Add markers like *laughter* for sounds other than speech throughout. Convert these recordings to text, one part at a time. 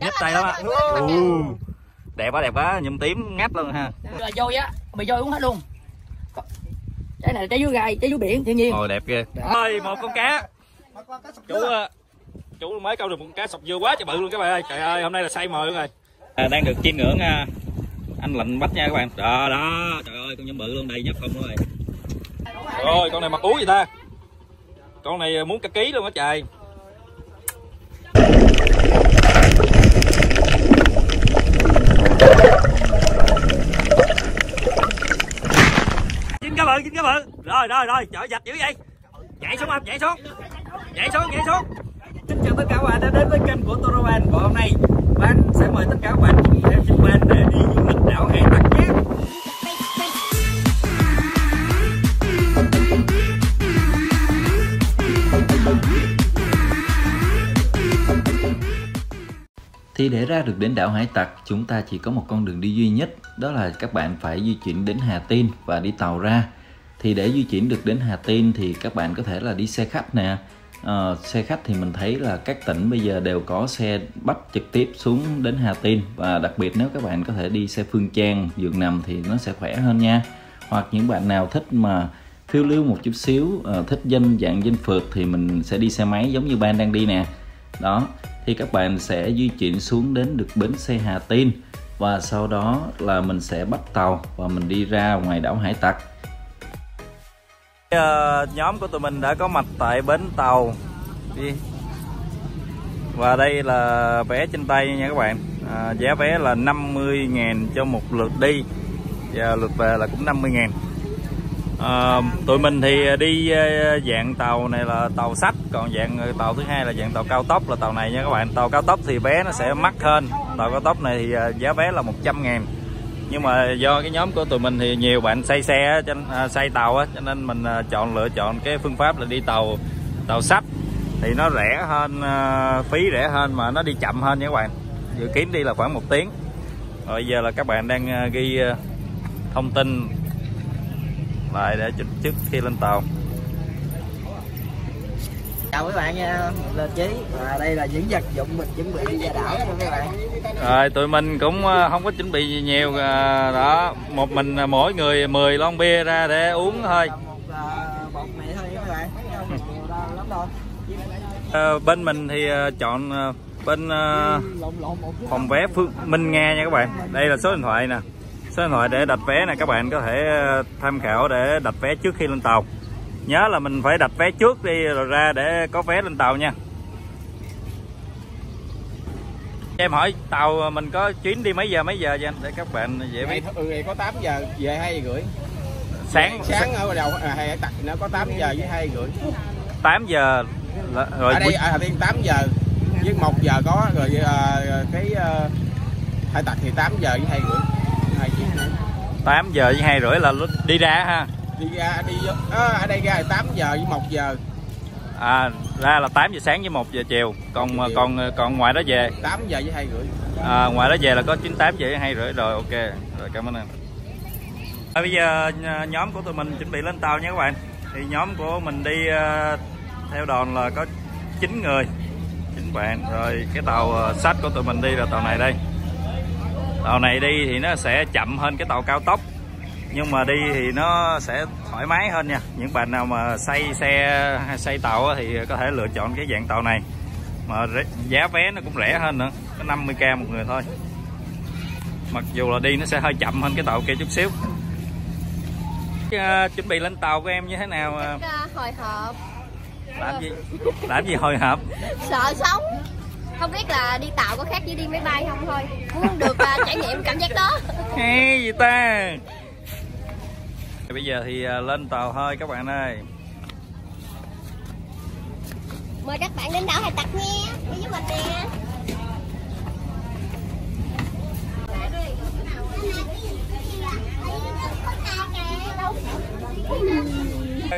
nhấp tay lắm ừ. đẹp quá đẹp quá. Nhum tím ngắt luôn ha. Là voi á. Bị voi uống hết luôn. Trái này là trái dứa gai trái dứa biển thiên nhiên. Ôi đẹp ghê. Ơi một con cá. Chú ờ, chú mới câu được một con cá sọc dưa quá trời bự luôn các bạn ơi. Trời ơi hôm nay là say mồi luôn rồi. À, đang được chiên ngưỡng à, anh lạnh bắt nha các bạn. Đó đó. Trời ơi con nhum bự luôn đầy nhấp không rồi. Rồi con này mặt ú gì ta. Con này muốn cả ký luôn á trời cá bự chín cá bự rồi rồi rồi chở giặt dữ vậy. Nhảy xuống không nhảy xuống. Nhảy xuống nhảy xuống. Xin chào tất cả các bạn đã đến với kênh của Toroban và hôm nay ban sẽ mời tất cả các bạn cùng theo chân ban để đi du lịch đảo Hải Tặc nhé. Thì để ra được đến đảo Hải Tặc, chúng ta chỉ có một con đường đi duy nhất, đó là các bạn phải di chuyển đến Hà Tiên và đi tàu ra. Thì để di chuyển được đến Hà Tiên thì các bạn có thể là đi xe khách nè. à, xe khách thì mình thấy là các tỉnh bây giờ đều có xe bắt trực tiếp xuống đến Hà Tiên và đặc biệt nếu các bạn có thể đi xe phương trang giường nằm thì nó sẽ khỏe hơn nha. Hoặc những bạn nào thích mà phiêu lưu một chút xíu, à, thích danh dạng danh phượt thì mình sẽ đi xe máy giống như ban đang đi nè. Đó, thì các bạn sẽ di chuyển xuống đến được bến xe Hà Tiên và sau đó là mình sẽ bắt tàu và mình đi ra ngoài đảo Hải Tặc. Ờ, nhóm của tụi mình đã có mặt tại bến tàu. Đi. Và đây là vé trên tay nha các bạn. À, giá vé là 50.000 cho một lượt đi. Và lượt về là cũng 50.000 à, ờ, tụi mình thì đi ờ, dạng tàu này là tàu sách còn dạng tàu thứ hai là dạng tàu cao tốc là tàu này nha các bạn. Tàu cao tốc thì vé nó sẽ mắc hơn. Tàu cao tốc này thì giá vé là 100 ngàn nhưng mà do cái nhóm của tụi mình thì nhiều bạn say xe xây à, say tàu á, cho nên mình à, chọn, lựa chọn cái phương pháp là đi tàu tàu sách thì nó rẻ hơn à, phí rẻ hơn mà nó đi chậm hơn nha các bạn. Dự kiến đi là khoảng một tiếng. Rồi giờ là các bạn đang ghi thông tin lại để trước khi lên tàu chào các bạn nha lên chí và đây là những vật dụng mình chuẩn bị đi ra đảo nha các bạn. Rồi tụi mình cũng à, không có chuẩn bị gì nhiều à, đó một mình à, mỗi người 10 lon bia ra để uống thôi. một à, bột này thôi các bạn. Đâu lắm đâu Ờ, bên mình thì ờ, chọn ờ, bên ờ, một phòng vé Phương Minh Nga nha các bạn. Đây là số điện thoại nè. Số điện thoại để đặt vé nè các bạn có thể ờ, tham khảo để đặt vé trước khi lên tàu nhớ là mình phải đặt vé trước đi rồi ra để có vé lên tàu nha. Em hỏi tàu mình có chuyến đi mấy giờ mấy giờ cho anh? Để các bạn dễ biết. Ừ, ngày có 8 giờ về 2 giờ rưỡi. Sáng sáng ở đầu à, hay tặc thì nó có 8 giờ với 2 giờ rưỡi. 8 giờ là- rồi ở đây buổi- ở Hà Tiên 8 giờ với 1 giờ có rồi à, cái à, hai tặc thì 8 giờ với 2 giờ rưỡi. Hai chiếc 8 giờ với hai rưỡi là đi ra ha đi ra đi à, ở đây ra là 8 giờ với 1 giờ. À ra là 8 giờ sáng với 1 giờ chiều. Còn chiều. còn còn ngoài đó về. 8 giờ với 2 rưỡi. À, ngoài đó về là có 98 giờ với hai rưỡi. Rồi ok. Rồi cảm ơn em à, bây giờ nh- nhóm của tụi mình chuẩn bị lên tàu nha các bạn. Thì nhóm của mình đi ờ, theo đoàn là có 9 người. 9 bạn. Rồi cái tàu ờ, sách của tụi mình đi là tàu này đây. Tàu này đi thì nó sẽ chậm hơn cái tàu cao tốc nhưng mà đi thì nó sẽ thoải mái hơn nha. Những bạn nào mà say xe hay say tàu thì có thể lựa chọn cái dạng tàu này. Mà giá vé nó cũng rẻ hơn nữa có 50k một người thôi. Mặc dù là đi nó sẽ hơi chậm hơn cái tàu kia chút xíu. Ờ, chuẩn bị lên tàu của em như thế nào ờ, Ờ, hồi hộp. Làm gì? Làm gì hồi hộp? Sợ sống. Không biết là đi tàu có khác với đi máy bay không thôi. Muốn được à, trải nghiệm cảm giác đó. Hay gì ta bây giờ thì ờ, lên tàu thôi các bạn ơi. Mời các bạn đến đảo hải tặc nha. Đi với mình nè.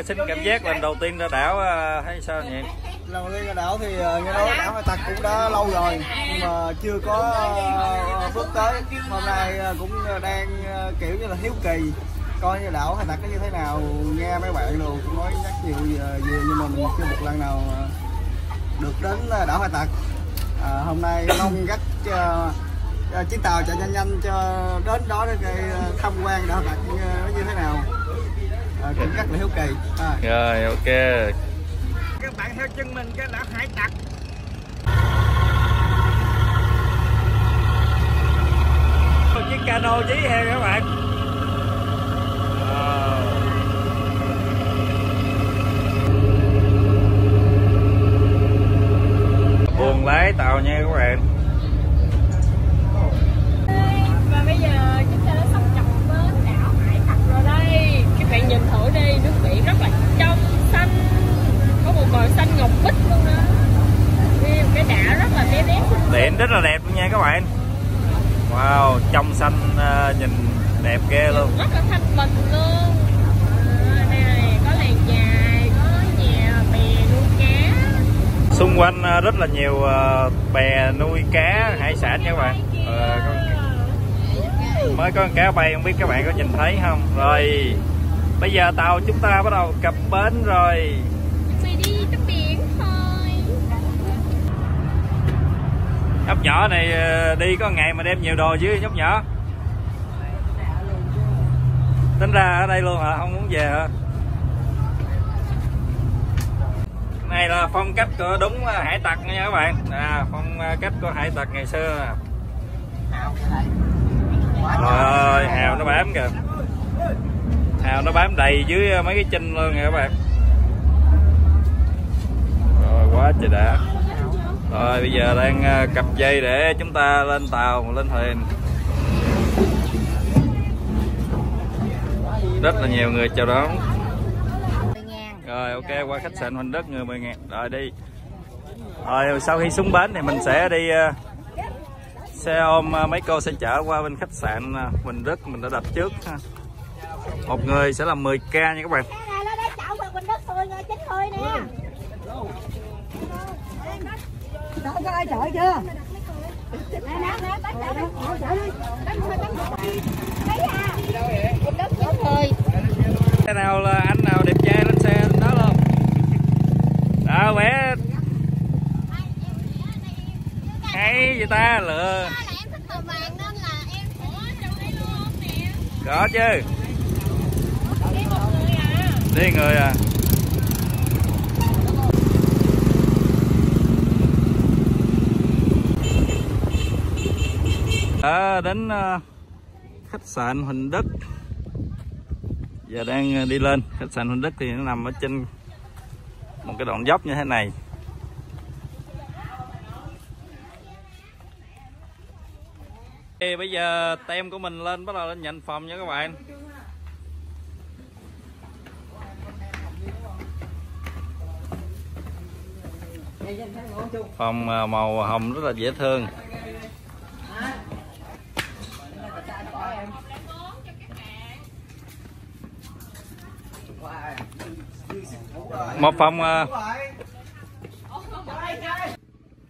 Xin cảm giác lần đầu tiên ra đảo ờ, thấy sao nhỉ? Lần đầu tiên ra đảo thì ờ, nghe nói đảo Hải Tặc cũng đã lâu rồi nhưng mà chưa có bước tới. Hôm nay cũng đang kiểu như là hiếu kỳ coi như đảo Hải Tặc nó như thế nào nghe mấy bạn đồ cũng nói nhắc nhiều về, về nhưng mà mình chưa một lần nào ờ, được đến ờ, đảo Hải Tặc à, hôm nay mong các uh, chiếc tàu chạy nhanh nhanh cho đến đó để tham quan đảo Bạc uh, nó như thế nào. À, cũng rất là hiếu kỳ. À. rồi ok. Các bạn theo chân mình cái đảo Hải Tặc. Một chiếc cano dí heo các bạn buồn lái tàu nha các bạn. Và bây giờ chúng ta đã sắp chọc đến đảo Hải Tặc rồi đây. Các bạn nhìn thử đi nước biển rất là trong xanh. Có một màu xanh ngọc bích luôn đó Đi một cái đảo rất là bé bé. Điện rất là đẹp luôn nha các bạn. Wow trong xanh uh, nhìn đẹp ghê luôn. Rất là thanh bình luôn. À, đây này có làng dài có nhà bè nuôi cá. Xung quanh uh, rất là nhiều uh, bè nuôi cá hải sản nha các bạn. Con, mới có con cá bay không biết các bạn có nhìn thấy không? Rồi bây giờ tàu chúng ta bắt đầu cập bến rồi. Mình đi tắm biển thôi. Nhóc nhỏ này đi có ngày mà đem nhiều đồ chứ nhóc nhỏ tính ra ở đây luôn hả? Không muốn về hả? Này là phong cách của đúng à, hải tặc nha các bạn. À, phong à, cách của hải tặc ngày xưa. Rồi hào nó bám kìa. Hào nó bám đầy dưới mấy cái chân luôn nè các bạn. Rồi quá trời đã. Rồi bây giờ đang à, cặp dây để chúng ta lên tàu lên thuyền. Rất là nhiều người chào đón. rồi ok qua khách sạn Huỳnh Đức người 10 ngàn. Rồi đi. Rồi sau khi xuống bến thì mình sẽ đi uh, xe ôm uh, mấy cô sẽ chở qua bên khách sạn uh, Huỳnh Đức mình đã đặt trước ha. một người sẽ là 10k nha các bạn. Đó, có ai chở chưa? Cái nào là anh nào đẹp trai lên xe lên đó luôn Đó, bé. Hay vậy ta, lựa. Có chứ. Đi người à? à? À, đến khách sạn Huỳnh Đức. Giờ đang à, đi lên. Khách sạn Huỳnh Đức thì nó nằm ở trên một cái đoạn dốc như thế này. Thì bây giờ tem của mình lên bắt đầu lên nhận phòng nha các bạn. Phòng à, màu hồng rất là dễ thương một phòng à,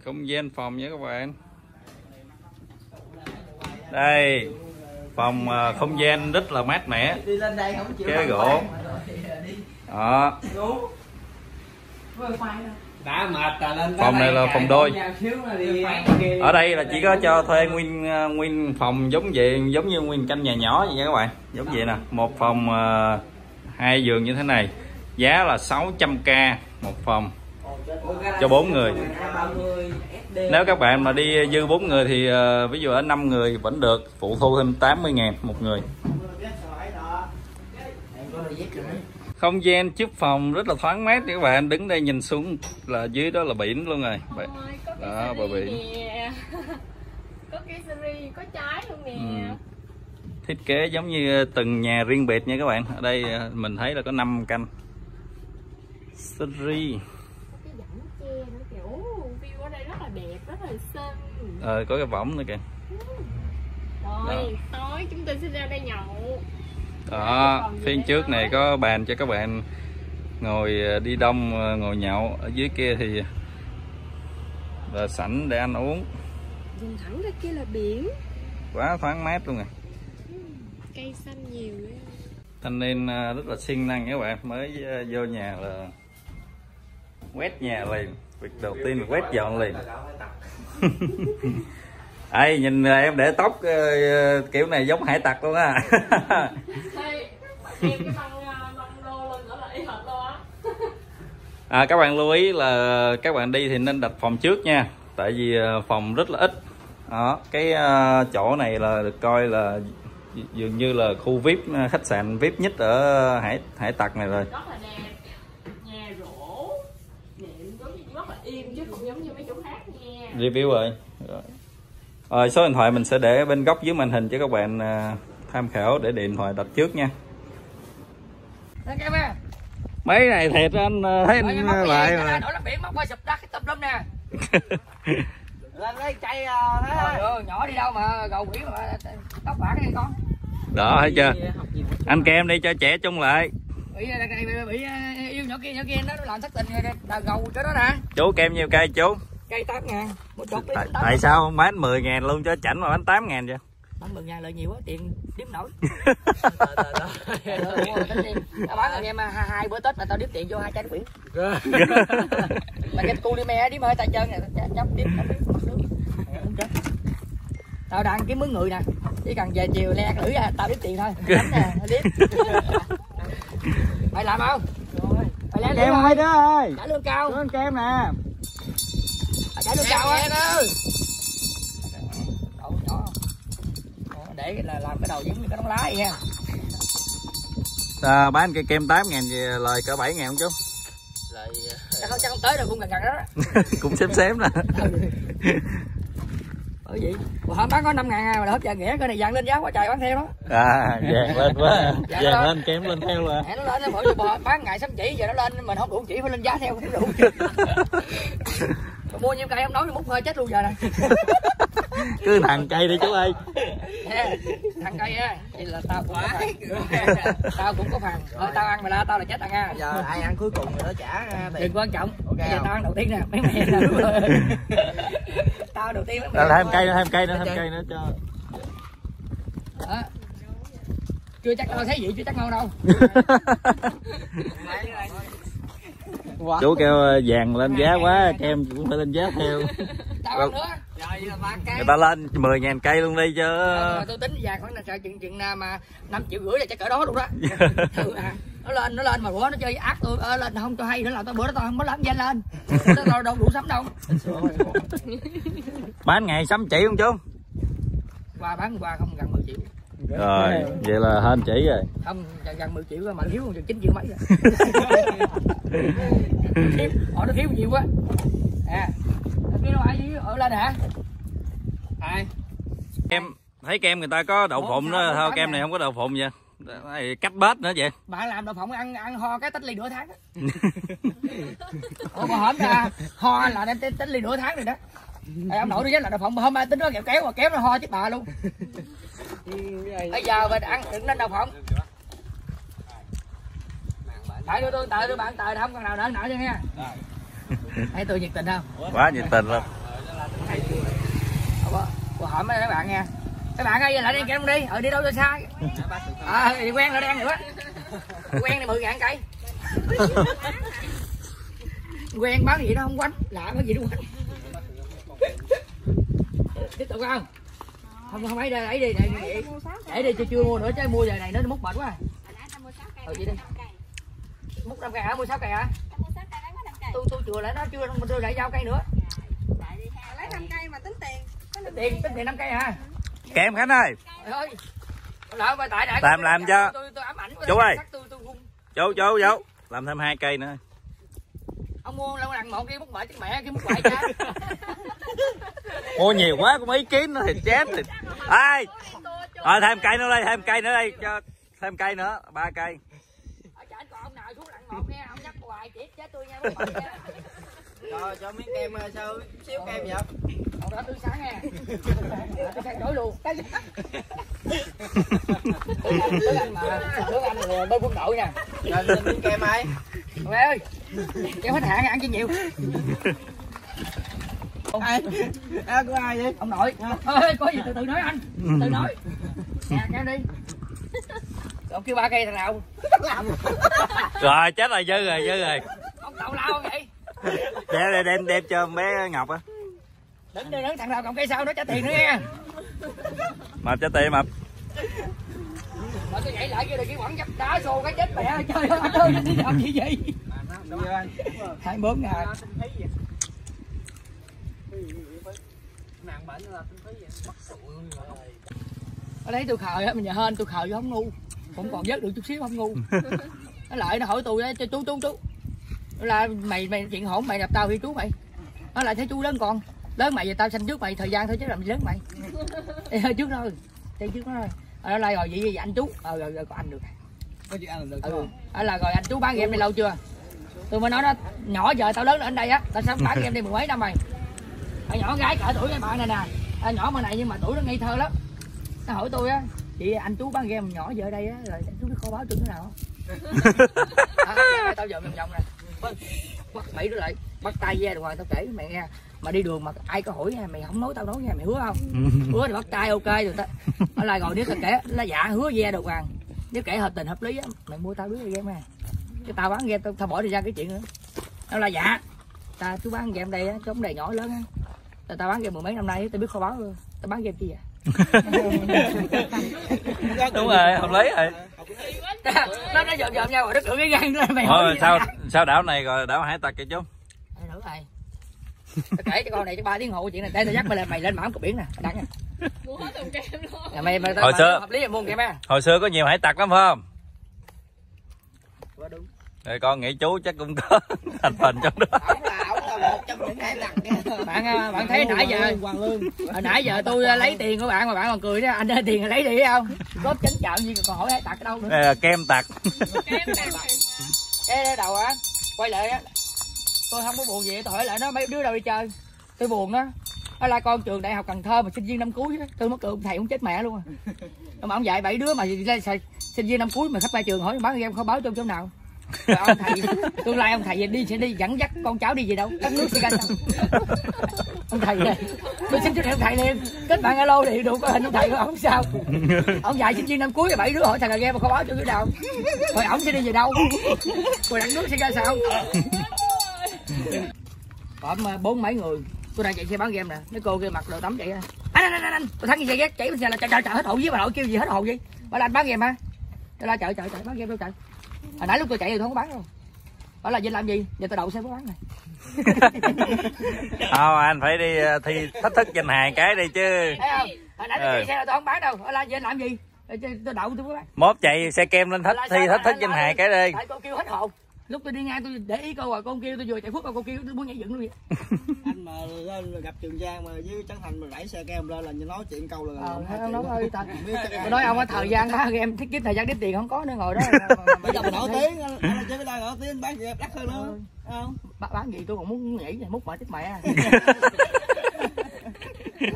không gian phòng nhé các bạn. Đây, phòng à, không gian rất là mát mẻ. Cái gỗ. Đó phòng này là phòng đôi. ở đây là chỉ có cho thuê nguyên nguyên phòng giống vậy giống như nguyên căn nhà nhỏ vậy nha các bạn. Giống vậy nè. Một phòng uh, hai giường như thế này. Giá là 600k một phòng cho bốn người. Nếu các bạn mà đi dư bốn người thì uh, ví dụ ở 5 người vẫn được phụ thu thêm 80 ngàn một người không gian trước phòng rất là thoáng mát các bạn. Đứng đây nhìn xuống là dưới đó là biển luôn rồi. Đó bờ biển. *laughs* có cái series có trái luôn nè. Ừ. thiết kế giống như từng nhà riêng biệt nha các bạn. Ở đây mình thấy là có 5 canh. Series. Ờ có cái võng nữa kìa. Rồi tối chúng tôi sẽ ra đây nhậu đó phía trước này có bàn cho các bạn ngồi đi đông ngồi nhậu. Ở dưới kia thì là sảnh để ăn uống. Nhìn thẳng ra kia là biển. Quá thoáng mát luôn rồi cây xanh nhiều đấy thanh niên rất là siêng năng các bạn. Mới vô nhà là quét nhà liền. Việc đầu tiên là quét dọn liền *laughs* *laughs* ai nhìn là em để tóc ờ, kiểu này giống hải tặc luôn á. *laughs* À, *laughs* à, các bạn lưu ý là các bạn đi thì nên đặt phòng trước nha tại vì ờ, phòng rất là ít. Đó cái chỗ này là được coi là dường như là khu vip khách sạn vip nhất ở hải hải tặc này rồi. Rất là đẹp nhà rổ. Điện giống như rất là im chứ không giống như mấy chỗ khác nha. Review rồi rồi Rồi, số điện thoại mình sẽ để bên góc dưới màn hình cho các bạn ờ, tham khảo để điện thoại đặt trước nha. Mấy này thiệt anh ờ, thấy anh ờ, lại mà đó là biển móc qua sụp đất cái tùm lum nè. *laughs* Lên lấy cây ơi, nhỏ đi đâu mà gầu quỷ mà tóc bạc đi con. đó thấy chưa? Anh kem đi cho trẻ chung lại. Bị bị, yêu nhỏ kia nhỏ kia nó làm thất tình rồi gầu cái đó nè. chú kem nhiêu cây chú Cây 8 ngàn, một chục đi. tại, tại sao không bán 10 ngàn luôn cho chảnh mà bán 8 ngàn vậy Bán 10 ngàn lợi nhiều quá, tiền điếm nổi. *laughs* Tao bán anh em hai, hai bữa Tết mà tao điếm tiền vô hai nước biển. *laughs* mà cái cu đi mẹ điếm hơi tay chân này tao chấp điếm tao đang kiếm mướn người nè, chỉ cần về chiều le lưỡi ra tao điếm tiền thôi. Đánh nè, điếm. *laughs* Mày làm không? Mày le lưỡi hai đứa ơi. Trả lương cao. Anh kem nè. Trả lương cao á. Để là làm cái đầu giống như cái đống lá vậy ha. à, bán cây kem 8 ngàn gì lời cỡ 7 ngàn không chú Chắc không, chắc không tới đâu cũng gần gần đó. *laughs* cũng xém xém nè Bởi vậy. Mà hôm bán có 5 ngàn à, mà hấp giờ nghĩa cái này dặn lên giá quá trời bán theo đó. à vàng lên quá Dạ, vàng đó. lên kem lên theo là nó lên nó mỗi bò bán ngày sắm chỉ giờ nó lên mình không đủ chỉ phải lên giá theo cũng đủ. *laughs* Mua nhiêu cây không nói múc hơi chết luôn giờ này. *laughs* cứ thằng cây đi chú ơi *laughs* thằng cây á, vậy là tao cũng phần. *laughs* tao cũng có phần. Thôi tao ăn mà la tao là chết ăn ha. Giờ ai ăn cuối cùng rồi đó trả à, tiền. Đừng quan trọng. Bây giờ tao ăn đầu tiên nè, mấy mẹ nè. tao đầu tiên mấy mẹ. Thêm cây nữa thêm cây nữa thêm cây nữa cho Đó. Chưa chắc tao thấy vậy chưa chắc ngon đâu. Chú kêu ờ, vàng lên giá quá kem cũng phải lên giá theo Tao ăn nữa. Rồi là ba cái. người ta lên 10 ngàn cây luôn đi chứ Rồi tôi tính vàng khoảng là sợ chừng chừng nào mà 5 triệu rưỡi là chắc cỡ đó luôn đó. *laughs* Ừ, à. nó lên nó lên mà bữa nó chơi ác tôi ờ, lên không cho hay nữa là tao bữa đó tao không có làm danh lên Tao đâu đâu đủ sắm đâu bán ngày sắm chỉ không chú quà bán quà không gần 10 triệu rồi vậy là hên chỉ rồi. Không gần- gần 10 triệu rồi mà thiếu còn chừng 9 triệu mấy rồi. *laughs* Thiếu, họ nó thiếu nhiều quá. À cái đâu ai với? Ở lên hả? Ai? Kem thấy kem người ta có đậu Ủa, phụng đó thôi kem này không có đậu phụng vậy? Này cách bết nữa vậy. Bạn làm đậu phộng ăn ăn ho cái tích ly nửa tháng. *laughs* Ủa mà hổm ra ho là đem tích ly nửa tháng rồi đó. Ê, ông nội đi với là đậu phộng mà hôm nay tính nó kẹo kéo mà kéo nó ho chết bà luôn bây giờ mình ăn đừng nên đậu phộng tại tôi tôi tại tôi bạn tại không còn nào đỡ nợ cho nha thấy tôi nhiệt tình không? Quá nhiệt tình luôn. Ủa, hỏi mấy bạn nha các bạn ơi lại đi kem đi. Ừ đi đâu cho xa? À thì quen lại đen nữa quen này mười ngàn cây. Quen bán gì đó không quánh lạ có gì đâu quánh. Tiếp tục không không không ấy đây ấy đi để để, để đi chưa chưa mua nữa chứ mua giờ này nó múc mệt quá. Ừ vậy đi. Múc năm cây hả? Mua sáu cây hả? Tôi tôi chừa lại nó chưa mình đưa lại giao cây nữa. Lấy 5 cây mà tính tiền. Tiền tính tiền năm cây hả? Kem khánh ơi. Trời ơi. Lỡ mà tại đại Làm- làm cho- tôi, tôi ám ảnh với Chú ơi. chú chú chú. Làm thêm hai cây nữa ông mua lâu lần một kia múc bể chứ mẹ kia múc bể cha mua nhiều quá cũng ý kiến nữa thì chén thì ai? Rồi thêm cây nữa đây thêm cây nữa đây cho thêm cây nữa ba cây. Ở chợ còn ông nào xuống lần một nha ông nhắc hoài chết chết tôi nha nha Cho miếng kem ờ, sao xíu kem vậy? còn đó tôi sáng nha. Tôi sáng đổi luôn. Cái tướng anh mà tướng anh là bên quân đội nha. Cho xin miếng kem ai? mẹ ơi kéo hết hạn ăn cho nhiều. Ai? À, của ai vậy? ông nội. Ơi có gì từ từ nói anh. Từ nói. Nè kéo đi. Ông kêu ba cây thằng nào? Rồi chết rồi dư rồi dư rồi. Ông tàu lao vậy để đem đem cho bé ngọc á. Đứng đi đứng thằng nào còn cây sau nó trả tiền nữa nha. Mập cho tiền mập. Mà tôi nhảy lại kia rồi cái quẳng dấp đá xô cái chết mẹ trời ơi ơi đi làm gì vậy? Hai bốn ngàn. Ở đấy tôi khờ á mình nhà hên tôi khờ chứ không ngu. Cũng còn vớt được chút xíu không ngu. Nó lại nó hỏi tôi á chú chú chú là mày mày chuyện hổn mày đập tao thì chú mày. Nó lại thấy chú lớn con. Lớn mày giờ tao sanh trước mày thời gian thôi chứ làm gì lớn mày. *laughs* Ê, hơi trước thôi Ê, trước thôi. Ở lại rồi vậy, vậy anh chú. Ờ rồi, rồi có anh được. Có chuyện ăn được ừ. Ở là rồi anh chú bán game này lâu chưa? Tôi mới nói đó nhỏ giờ tao lớn lên đây á tao sống bán *laughs* game đây mười mấy năm rồi. À, nhỏ gái cỡ tuổi cái bạn này nè. À, nhỏ mà này nhưng mà tuổi nó ngây thơ lắm. Nó hỏi tôi á chị anh chú bán game nhỏ giờ đây á rồi anh chú biết kho báo tôi thế nào? *laughs* Không à, tao giờ vòng vòng nè bắt bảy đứa lại bắt tay ra rồi tao kể mẹ nghe. Mà đi đường mà ai có hỏi nha mày không nói tao nói nha mày hứa không? *laughs* Hứa thì bắt tay ok rồi ta. Nó lại rồi nếu tao kể là dạ hứa ve được hoàng nếu kể hợp tình hợp lý á mày mua tao đứa game nè cái tao bán game tao, tao bỏ đi ra cái chuyện nữa. Nó là dạ. Ta chú bán game đây á chứ vấn đề nhỏ lớn á. Tao, tao bán game mười mấy năm nay tao biết kho báo luôn. Tao bán game chi *laughs* vậy *laughs* đúng rồi hợp lý rồi *laughs* nó nó dòm dòm nhau rồi nó cưỡng cái gan nữa mày thôi sao sao đảo này rồi đảo hải tặc kìa chú? Nữa rồi tao kể cho con này cho ba tiếng hồ chuyện này đây tao dắt mày lên mày lên mảng cục biển nè đặng nè mua hết thùng kem luôn. Nhà mày mày Hồi xưa- hợp lý là mua game á. hồi xưa có nhiều hải tặc lắm phải không? Rồi con nghĩ chú chắc cũng có *laughs* thành phần trong đó. Là một trong những bạn à, bạn thấy nãy giờ hoàng lương hồi nãy giờ tôi à, lấy tiền của bạn mà bạn còn cười đó. Anh ơi tiền lấy đi không? Góp chánh chạm gì còn hỏi ai tạt ở đâu nữa? Đây là kem tặng cái đầu á quay lại á. Tôi không có buồn gì tôi hỏi lại nó mấy đứa đâu đi chơi? Tôi buồn đó nó là con trường đại học cần thơ mà sinh viên năm cuối á. Tôi mất cười thầy cũng chết mẹ luôn à. Mà ông dạy bảy đứa mà sinh viên năm cuối mà khắp ba trường hỏi bán game không báo trong chỗ nào rồi ông thầy tương lai ông thầy đi sẽ đi dẫn dắt con cháu đi gì đâu? Đất nước sẽ ra sao? Ông thầy này tôi xin chúc ông thầy liền. Kết bạn alo thì đủ có hình ông thầy không ông sao. Ông dạy sinh viên năm cuối và bảy đứa hỏi thằng là game mà không báo cho đứa nào. Rồi ổng sẽ đi về đâu? Rồi đất nước sẽ ra sao? Khoảng à, bốn mấy người. Tôi đang chạy xe bán game nè. Mấy cô kia mặc đồ tắm chạy ra. Anh anh anh anh, tôi thắng gì xe ghét chạy bên xe là chạy chạy hết hồn với bà nội kêu gì hết hồn gì. Bà là anh bán game hả? Tôi la chạy chạy chạy bán game đâu chạy hồi nãy lúc tôi chạy thì tôi không có bán đâu. Bảo là vinh làm gì? Giờ tôi đậu xe mới bán này. *laughs* Không anh phải đi ờ, thi thách thức danh hài cái đi chứ. Thấy không? Hồi nãy tôi Ừ. chạy xe là tôi không bán đâu. Bảo là vinh làm gì? Rồi tôi tôi đậu tôi mới bán. Mốt chạy xe kem lên thách thi thách thức danh hài cái đi. tại cô kêu hết hồn lúc tôi đi ngang tôi để ý cô rồi con kêu tôi vừa chạy phút rồi cô kêu tôi muốn nhảy dựng luôn vậy. *laughs* Anh mà lên gặp trường giang mà với trấn thành mà đẩy xe kem lên là nói chuyện câu là ờ triệu. nói ơi thật ai- nói ông có thời gian ba em thích kiếm thời gian kiếm tiền không có nữa ngồi đó. *laughs* Bây giờ mình nổi tiếng anh chơi cái đây nổi tiếng bán gì đắt hơn nữa Thấy không? Bán, gì tôi còn muốn nhảy múc mệt chết mẹ *laughs*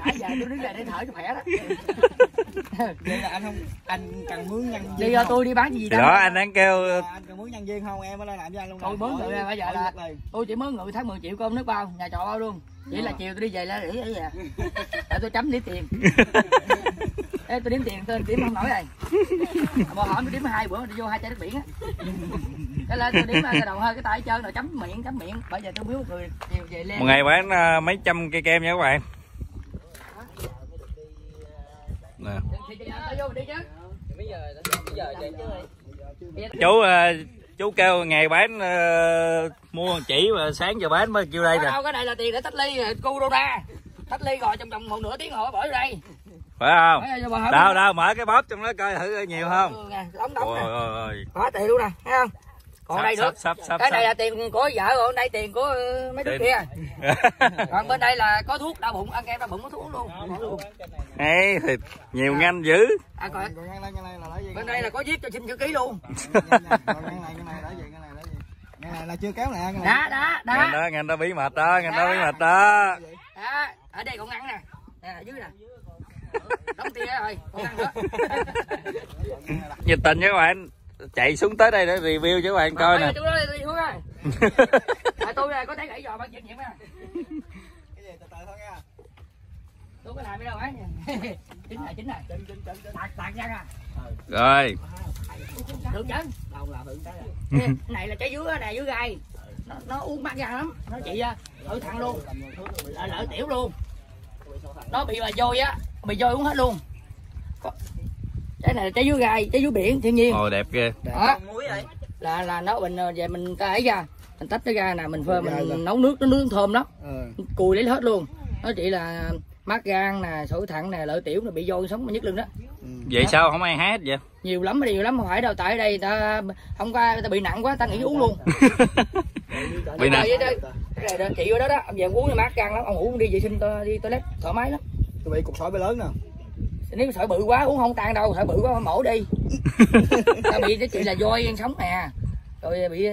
nãy giờ tôi đứng đây để thở cho khỏe đó. *laughs* Vậy là anh không anh cần mướn nhân viên đi không? tôi đi bán gì đâu. đó anh đang kêu À, anh cần mướn nhân viên không? Em mới lên làm cho anh luôn Tôi mướn người bây giờ là- tôi chỉ mới ngự tháng 10 triệu cơm nước bao nhà trọ bao luôn. Chỉ là chiều tôi đi về là để ấy à. Để tôi chấm đếm tiền. *laughs* Ê, tôi đếm tiền tôi đếm không nổi rồi. Bò hỏi tôi đếm hai bữa đi vô hai chai nước biển á. Cái lên tôi đếm cái đầu hơi cái tay trơn rồi chấm miệng chấm miệng. Bây giờ tôi biếu một người chiều về lên. Một ngày bán ờ, mấy trăm cây kem nha các bạn nè. Chú ờ, chú kêu ngày bán ờ, mua chỉ mà sáng giờ bán mới kêu đây nè. Đâu cái này là tiền để tách ly corona tách ly rồi trong vòng một nửa tiếng rồi bỏ vô đây. Phải không? Đâu đâu mở cái bóp trong đó coi thử nhiều không? Ừ, đóng đóng nè. có tiền luôn nè thấy không còn đây nữa sắp, sắp, sắp, cái này là tiền của vợ còn đây tiền của ờ, mấy đứa kia. *laughs* Còn bên đây là có thuốc đau bụng ăn kem đau bụng có thuốc uống luôn. Hay thì nhiều ngăn dữ. À, còn bên đây là có viết cho xin chữ ký luôn. Này ngăn này lấy gì? Ngăn này lấy gì? Ngăn này là chưa kéo nè ngăn này. Đá đá ngành đá đó ngành đó bí mật đó ngành đó bí mật đó. Đá. Ở đây còn ngăn nè. Nè ở dưới nè. Đóng tiền rồi còn ngăn nữa. *laughs* Nhiệt tình nha các bạn chạy xuống tới đây để review cho các bạn coi nè. đi à, tôi này có thấy gãy giò bằng chuyện nè cái gì *laughs* từ từ thôi nha. Tôi có làm gì đâu ấy chính này chính này tạt tạt ra à. Rồi. Được chứ. Đầu là bự cái này là trái dứa này dưới gai. Nó, nó uống mát gan lắm. Nó chị á thử thẳng luôn. Lỡ, lỡ tiểu luôn. Nó bị mà vôi á bị vôi uống hết luôn. Có- trái này là trái dứa gai trái dứa biển thiên nhiên. Ồ đẹp ghê. Đó. Là là nó mình ờ, về mình ta ấy ra mình tách nó ra nè mình phơi mình nấu nước nó nước thơm đó Ờ. cùi lấy hết luôn. Nó chỉ là mát gan nè sỏi thận nè lợi tiểu nè bị vôi sống mà nhức lưng đó. Vậy sao? Không ai hái hết vậy? Nhiều lắm nhiều lắm không phải đâu tại ở đây ta không qua ta bị nặng quá ta nghỉ uống luôn. *laughs* Bị đó, cái này đó, chị ở đó đó ông về uống mát gan lắm ông uống đi vệ sinh đi toilet thoải mái lắm. Tôi bị cục sỏi bé lớn nè nếu sỏi bự quá uống không tan đâu sỏi bự quá phải mổ đi. *laughs* Ta bị cái chị là voi ăn sống nè. Rồi bị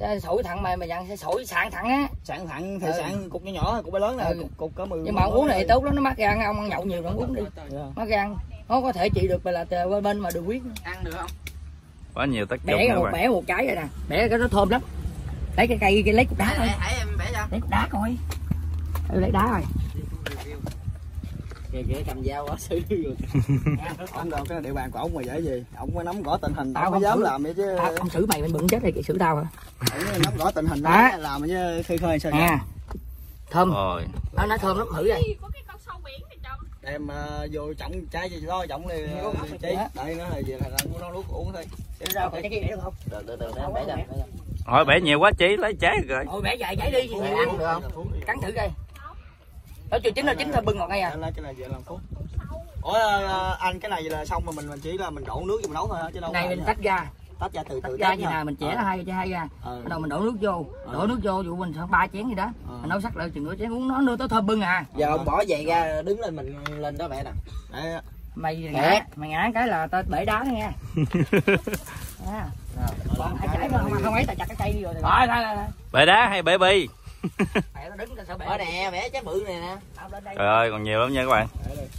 ờ, sỏi thận mà mà dặn sỏi sạn thận á. Sạn thận thì Ừ. sạn cục nhỏ nhỏ cục bé lớn nè Ừ. cục, cục cỡ 10 nhưng mà ông uống này tốt lắm nó mát gan ông ăn nhậu nhiều rồi ông uống đi. Dạ. mát gan nó có thể trị được là bên bên mà đường huyết. Ăn được không? Quá nhiều tác dụng bẻ một bạn. bẻ một cái rồi nè. Bẻ cái nó thơm lắm. Lấy cái cây cái lấy cục đá thôi. hãy em bẻ cho. Lấy cục đá coi. Ừ, lấy đá rồi kìa kìa cầm dao quá *laughs* xử rồi. Ông đâu cái địa bàn của ông mà dễ gì? Ông mới nắm rõ tình hình Tao mới không dám xử. làm vậy chứ. À, ông xử mày mày bận chết rồi kìa xử tao hả? Ông nắm rõ tình hình Đó. đó làm chứ khơi khơi sao nè thơm. Rồi. Nó nó thơm lắm thử rồi có cái con sâu biển này trong. Đem ờ, vô trọng trái gì đó trọng đi uh, rồi hả? đợi nó là gì là muốn nó nuốt uống thôi. Để ra khỏi cái kia để được không? Từ để em bẻ cho. hỏi bẻ nhiều quá chí lấy trái rồi. Ôi bẻ dài giấy đi. Thì ăn được không? cắn thử coi nó chưa chín là chín thôi bưng ngọt ngay à? Lấy cái này về làm thuốc ủa ờ, anh cái này là xong rồi mình mình chỉ là mình đổ nước vô mình nấu thôi chứ đâu này mình tách ra. Tách ra từ tách từ ra tách như nào mình chẻ Ờ. hai cho hai ra. Ờ. bắt đầu mình đổ nước vô đổ nước vô dụ mình khoảng ba chén gì đó Ờ. mình nấu sắc lại chừng nửa chén uống nó nữa tới thơm bưng à. Giờ ông bỏ vậy ra đứng lên mình lên đó bẻ nè. Đấy, mày ngã mày ngã cái là tao bể đá đó nghe. *laughs* À. còn hai trái không không ấy tao chặt cái cây đi rồi. Rồi bẻ đá hay bẻ bi mẹ nó đứng tao sợ bể ở nè bẻ trái bự này nè. Tao lên đây. Trời ơi còn nhiều lắm nha các bạn.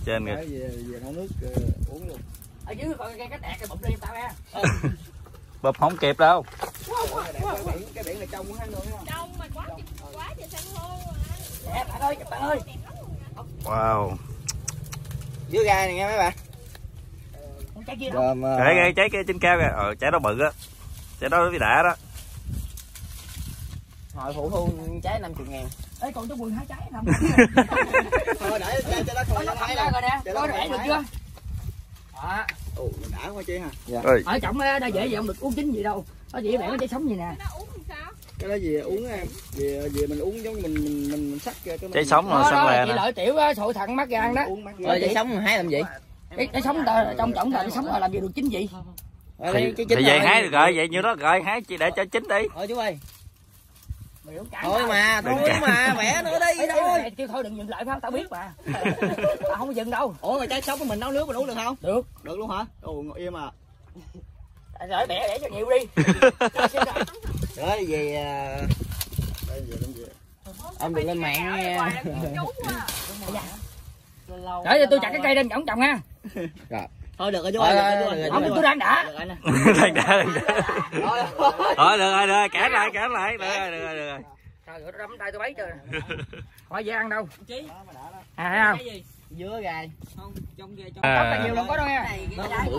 Trên kìa. Đấy, về về nấu nước ờ, uống luôn. Ở dưới coi cái cái đẹt cái bụng đi tao nha. Bập không kịp đâu. Cái biển cái biển này trong cũng thấy luôn á. trong mà quá quá trời san hô Nè, bạn ơi bạn ơi. Wow. Dưới gai này nghe mấy bạn. Con trái kia trái kia trên cao kìa. Ờ trái đó bự á. Trái đó mới đã đó hồi phụ thu trái 50 ngàn. Ê, còn tôi quần hai trái không thôi để cho cho nó coi nó nó thấy rồi nè nó rẻ được chưa? đó. Ồ đã quá chứ ha dạ. ở trọng á đã dễ vậy không được uống chín gì đâu. Có gì bạn có trái sống gì nè. Nó uống làm sao? Cái đó gì uống em về về mình uống giống mình mình mình, mình sắc ra cái trái sống đó lè là chị lợi tiểu á sội thận mắc gan đó. Rồi, trái sống hái làm gì? Cái, cái sống trong trọng là sống là làm gì được chín gì? Thì, thì vậy hái được rồi vậy như đó rồi hái chỉ để cho chín đi. Thôi chú ơi thôi mà thôi mà vẽ nữa đi Ê, thôi. kêu thôi đừng dừng lại phải không? Tao biết mà. *laughs* Tao không có dừng đâu. Ủa mà trái sống của mình nấu nước mình uống được không? Được. Được luôn hả? Ồ ngồi im à. Rồi bẻ để cho nhiều đi. *laughs* Đó về à, ông đừng lên mạng nha. Để cho tôi chặt cái cây lên ổng trồng ha thôi được rồi chú ơi không được tôi *laughs* đang đã đang đã. Thôi được rồi được rồi cản lại cản lại được rồi được rồi được rồi. Trời ơi nó đâm tay tôi bấy trời. Khỏi dễ ăn đâu à thấy không? Dứa gai tóc là nhiều luôn có đâu nha.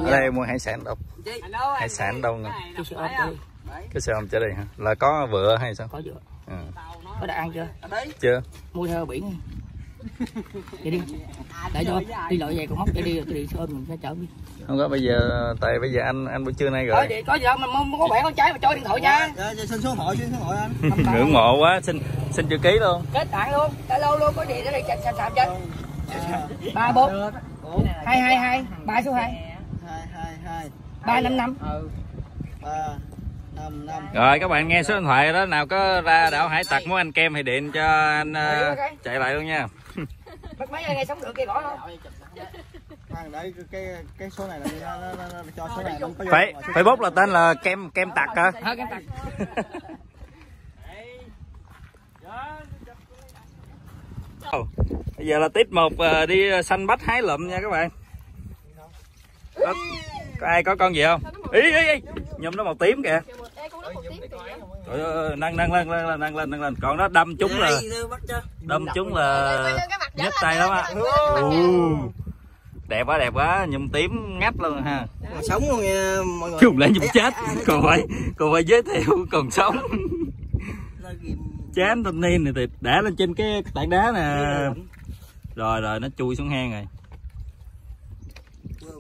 Ở đây mua hải sản đâu? Hải sản đâu nè? cái xe ôm trên đây hả? Là có vựa hay sao? Có chưa ừ. có đã ăn chưa chưa. Mua theo biển đi đi. Để cho đi lội về con móc để đi tôi đi ôm mình sẽ chở đi không có bây giờ tại bây giờ anh anh buổi trưa nay có rồi gì có gì đâu mà muốn có bẻ con trái mà cho điện thoại nha. Dạ, dạ, xin số hội xin số hội anh. *laughs* *laughs* Ngưỡng mộ quá xin xin chữ ký luôn. Kết bạn luôn alo luôn có gì đó đi chặt sạp sạp trên. Ba bốn. Hai hai hai. Ba số hai. Hai hai hai. Ba năm năm. Ba năm năm. Rồi các bạn nghe số điện thoại đó nào có ra đảo hải tặc muốn ăn kem thì điện cho anh ờ, chạy lại luôn nha mất mấy ngày sống được kia gõ không? Khoan đấy cái cái số này là nó, nó, nó, nó cho số này nó có phải facebook là tên là kem kem tặc hả? Tặc Ồ, bây giờ là tiếp một ờ, đi săn bắt hái lụm nha các bạn. Có, có ai có con gì không? Ý ý ý nhum nó màu tím kìa Trời ơi, nâng nâng lên nâng lên nâng lên nâng lên. Còn nó đâm chúng là đâm chúng là nhấc tay lắm á. đẹp quá đẹp quá. Nhum tím ngắt luôn ha. Mà sống luôn nha mọi người. Không lẽ nhum chết? còn phải còn phải giới thiệu còn sống. Chán thanh niên này thì đã lên trên cái tảng đá nè. Rồi rồi nó chui xuống hang rồi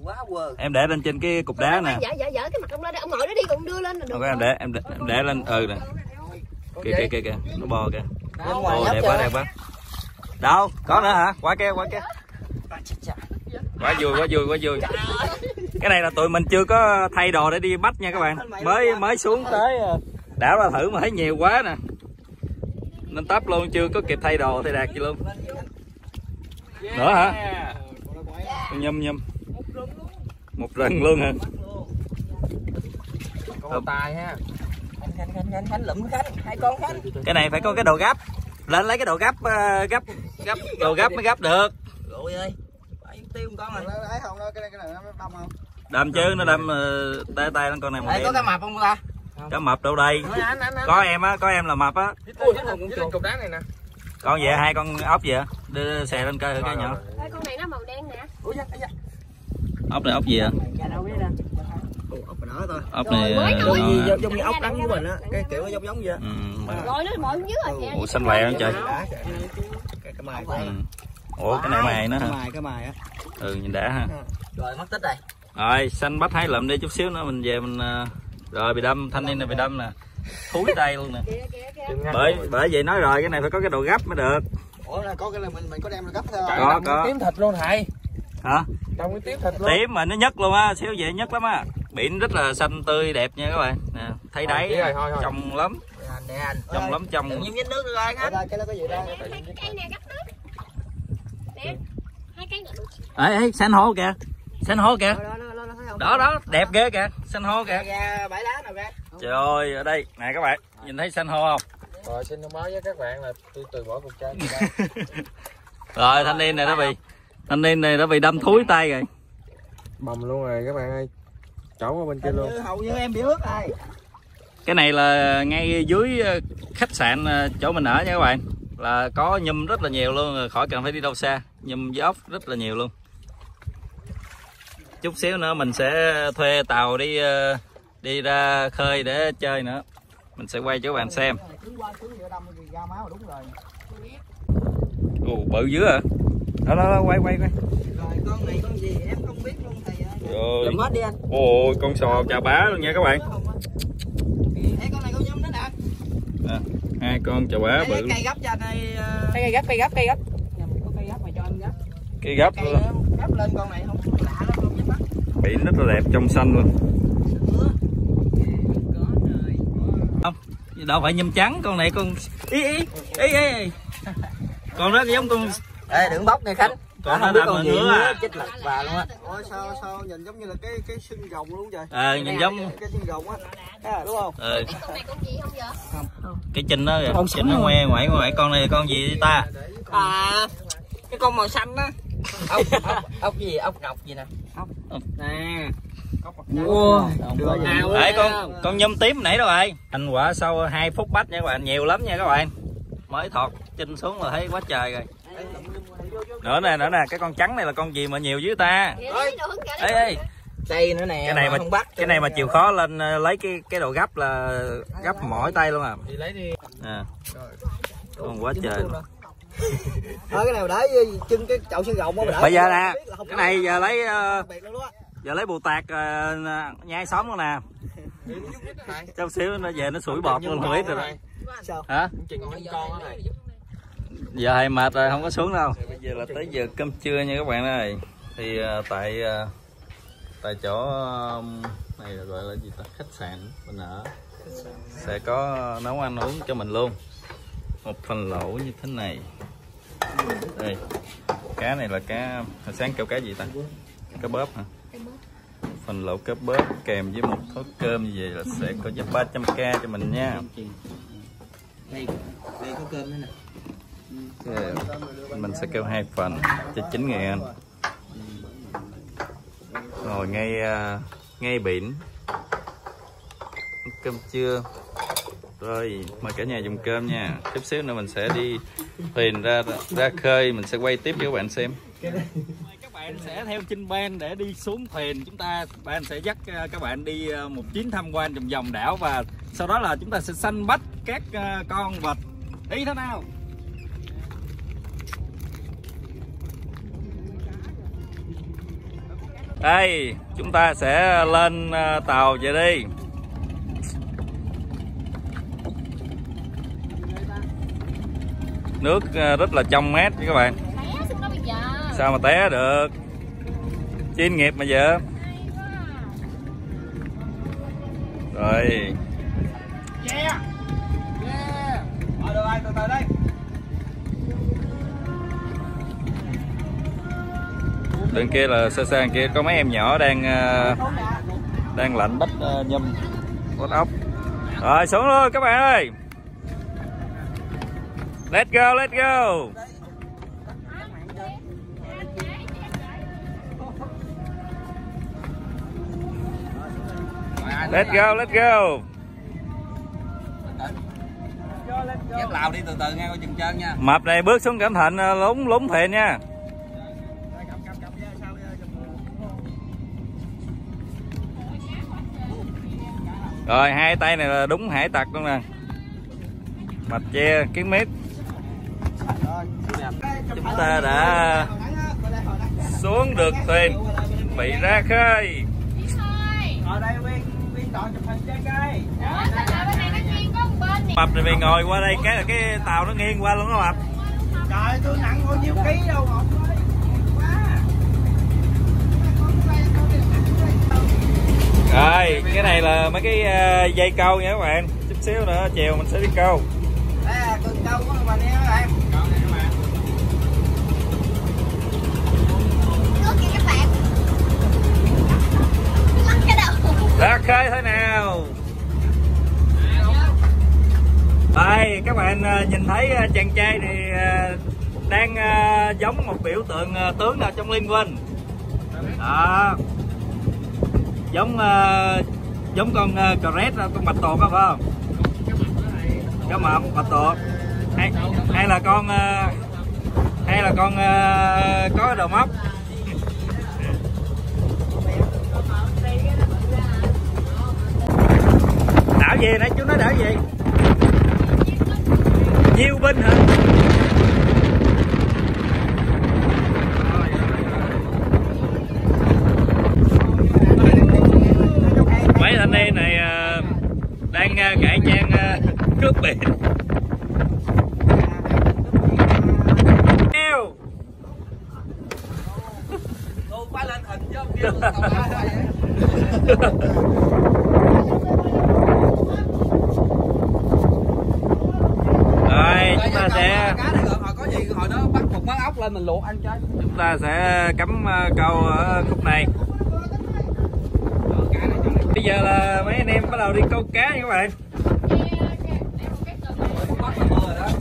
quá quờ em để lên trên cái cục đá nè. dở dở dở cái mặt ông lên đây ông ngồi đó đi cùng đưa lên là được ok em để em để, em để lên ừ nè. Kìa kìa kìa kìa nó bò kìa. Ồ, đẹp quá đẹp quá. Đâu? Có nữa hả? Quá kia quá kia quá vui quá vui quá vui. Cái này là tụi mình chưa có thay đồ để đi bắt nha các bạn. Mới mới xuống tới à, đã ra thử mà thấy nhiều quá nè. Nên tấp luôn chưa có kịp thay đồ thay đạt gì luôn. Nữa hả? Nhâm nhâm một rừng luôn hả? Có tài ha. Khánh khánh khánh khánh khánh lụm khánh. Hai con khánh. Cái này phải có cái đồ gấp. Lên lấy cái đồ gấp ờ, gấp gấp đồ gấp mới gấp được. Rồi ơi. Tiêu một con rồi ấy không đó cái này cái này nó đông không? Đâm chứ nó đâm ờ, tay tay con này màu Ê, có cá mập không ta? Cá mập đâu đây? Có em á có em là mập á. Con về hai con ốc về đưa, đưa xe lên coi thử cái nhỏ. con này nó màu đen nè. Da da ốc này ốc gì à ốc đỡ thôi. Ốc này ờ, giống giống như ốc đắng của mình á cái kiểu nó giống giống vậy ừ, mà- rồi nó mỏi dưới rồi kìa. ủa xanh lè không trời. Cái cái mài ừ. ủa cái này mày nữa cái hả? mài cái mài á. Ừ nhìn đã ha. Rồi mất tích rồi. Rồi xanh bắt hai lượm đi chút xíu nữa mình về mình ờ, rồi bị đâm thanh niên này bị đâm nè. Thúi tay luôn nè. Bởi bởi vậy nói rồi cái này phải có cái đồ gấp mới được. Ủa là có cái là mình mình có đem ra gấp theo có có. Tím thịt luôn thầy hả? Trong cái tím thịt luôn. Tím mà nó nhất luôn á xíu về nhất lắm á. Biển rất là xanh tươi đẹp nha các bạn. Nè thấy đáy Thôi, thôi, thôi. trong lắm. Để anh để anh. Trong lắm trong. nhiễm nhít nước được rồi ra cái đó có gì ra hai cái cây nè gấp nước. Nè hai cái nữa được ấy ấy san hô kìa. San hô kìa. Đó đó đẹp ghê kìa. San hô kìa. Bãi đá nào trời ơi ở đây. Nè các bạn nhìn thấy san hô không? Rồi xin thông báo với các bạn là tôi từ bỏ cuộc chơi *laughs* rồi thanh niên này nó bị thanh niên này nó bị đâm thúi tay rồi. Bầm luôn rồi các bạn ơi. Chỗ ở bên kia luôn. hầu như em bị ướt ai? Cái này là ngay dưới ờ, khách sạn ờ, chỗ mình ở nha các bạn. Là có nhum rất là nhiều luôn khỏi cần phải đi đâu xa. Nhum với ốc rất là nhiều luôn. Chút xíu nữa mình sẽ thuê tàu đi ờ, đi ra khơi để chơi nữa. Mình sẽ quay cho các bạn xem. Cứ qua cứ giữa đâm thì ra máu đúng rồi. Ồ bự dữ à đó, đó đó quay quay quay. Rồi con này con gì? Em không biết luôn thầy ơi. Hết đi anh. Ôi con sò chà bá luôn nha các bạn. Ê, con này con nhum nữa nè Nè, hai con chà bá bự cái luôn. cây gấp cho anh ơi ờ, cây gấp cây gấp cây gấp. Có cây gấp mà cho anh gấp. Cây đó, gấp lên con này không lạ lắm nhắm mắt biển rất là đẹp trong xanh luôn. Không đâu phải nhum trắng con này con ý ý ý ý. Con đó giống con Ê đừng bóc nghe Khánh. Còn không biết con gì nữa à. chết lật bà luôn á. Ủa sao sao nhìn giống như là cái cái xương rồng luôn trời. Ờ nhìn giống cái xương rồng á. À, đúng không? Ờ, Cái con này con gì không vậy? Cái chân nó kìa. Chân nó ngoe ngoại ngoại con này con gì ta? À cái con màu xanh á. Ốc ốc ốc gì? Ốc ngọc gì nè? Ốc. Nè. Wow. Đấy lên. con con nhum tím nãy đâu rồi thành quả sau 2 phút bắt nha các bạn. Nhiều lắm nha các bạn. Mới thọt chân xuống là thấy quá trời rồi nữa nè nữa nè cái con trắng này là con gì mà nhiều dưới ta? Ê ê. Đây nữa nè cái này mà không bắt cái này mà chịu khó lên ờ, lấy cái cái đồ gấp là gấp mỏi tay luôn à. Thì lấy đi. À. còn quá trời. Thôi cái này mà để chân cái chậu xương rồng á mà để bây giờ nè không cái này giờ lấy ờ, biệt luôn đó giờ lấy bù tạt ờ, nhai xóm luôn nè. Chút xíu nó về nó sủi bọt luôn không biết rồi đó. sao hả? Chừng con đó này giờ hay mệt rồi không có xuống đâu. Bây giờ là tới giờ cơm trưa nha các bạn ơi. Thì ờ, tại ờ, tại chỗ ờ, này là gọi là gì ta? Khách sạn mình ở. Sẽ có nấu ăn uống cho mình luôn. Một phần lẩu như thế này. Đây. Cá này là cá hồi sáng kêu cá gì ta? Cá bóp hả? Phần lẩu cá bóp kèm với một thớt cơm như vậy là sẽ có giá 300k cho mình nha. Đây đây có cơm nữa nè mình sẽ kêu hai phần cho chín ngàn ngồi ngay à, ngay biển cơm trưa. Rồi, mời cả nhà dùng cơm nha. Chút xíu nữa mình sẽ đi thuyền ra ra khơi. Mình sẽ quay tiếp cho các bạn xem. Các bạn sẽ theo chinh ban để đi xuống thuyền. Chúng ta ban sẽ dắt à, các bạn đi à, một chuyến tham quan vòng vòng đảo và sau đó là chúng ta sẽ săn bắt các con vật. Đi thế nào? Đây chúng ta sẽ lên ờ, tàu về đi. Nước ờ, rất là trong mát nha các bạn. Té xuống đó bây giờ. Sao mà té được? Chuyên nghiệp mà vợ rồi. Yeah. Yeah. Đâu ai từ từ đây bên kia là xa xa kia có mấy em nhỏ đang ờ, đang lạnh bắt ờ, nhâm. Bắt ốc rồi xuống luôn các bạn ơi. Let's go let's go. Let's go let's go. Dép lào đi từ từ nghe coi chừng chân nha. Mập này bước xuống cẩn thận ờ, lúng lúng thuyền nha rồi, hai tay này là đúng hải tặc luôn nè. Mạch che kiến mít chúng ta đã xuống được thuyền. Bị ra khơi. Này mập này mày ngồi qua đây, cái là cái tàu nó nghiêng qua luôn đó, mập. Trời, tôi nặng bao nhiêu ký đâu ngọt ơi quá rồi cái này là mấy cái ờ, dây câu nha các bạn. Chút xíu nữa chiều mình sẽ đi câu. Đây là cần câu của Nước kìa các bạn. Lắc cái đầu. Ra khơi thế nào? Đây các bạn ờ, nhìn thấy ờ, chàng trai ờ, đang giống một biểu tượng tướng nào trong liên quân? Đó giống uh, giống con uh, cà rét ờ, con bạch tuộc đó phải không? Cá mập bạch tuộc. Hay, hay là con uh, hay là con uh, có đầu móc? Đảo gì nãy chú nói đảo gì diêu binh hả mấy thanh niên này ờ, đang ờ, cải trang ờ, cướp biển Eo. Tôi phải lên hình chứ không kêu tàu ba thôi vậy rồi chúng ta sẽ cá này rồi hồi có gì hồi đó bắt một mớ ốc lên mình luộc ăn chơi chúng ta sẽ cắm ờ, câu ở khúc này bây giờ là mấy anh em bắt đầu đi câu cá nha các bạn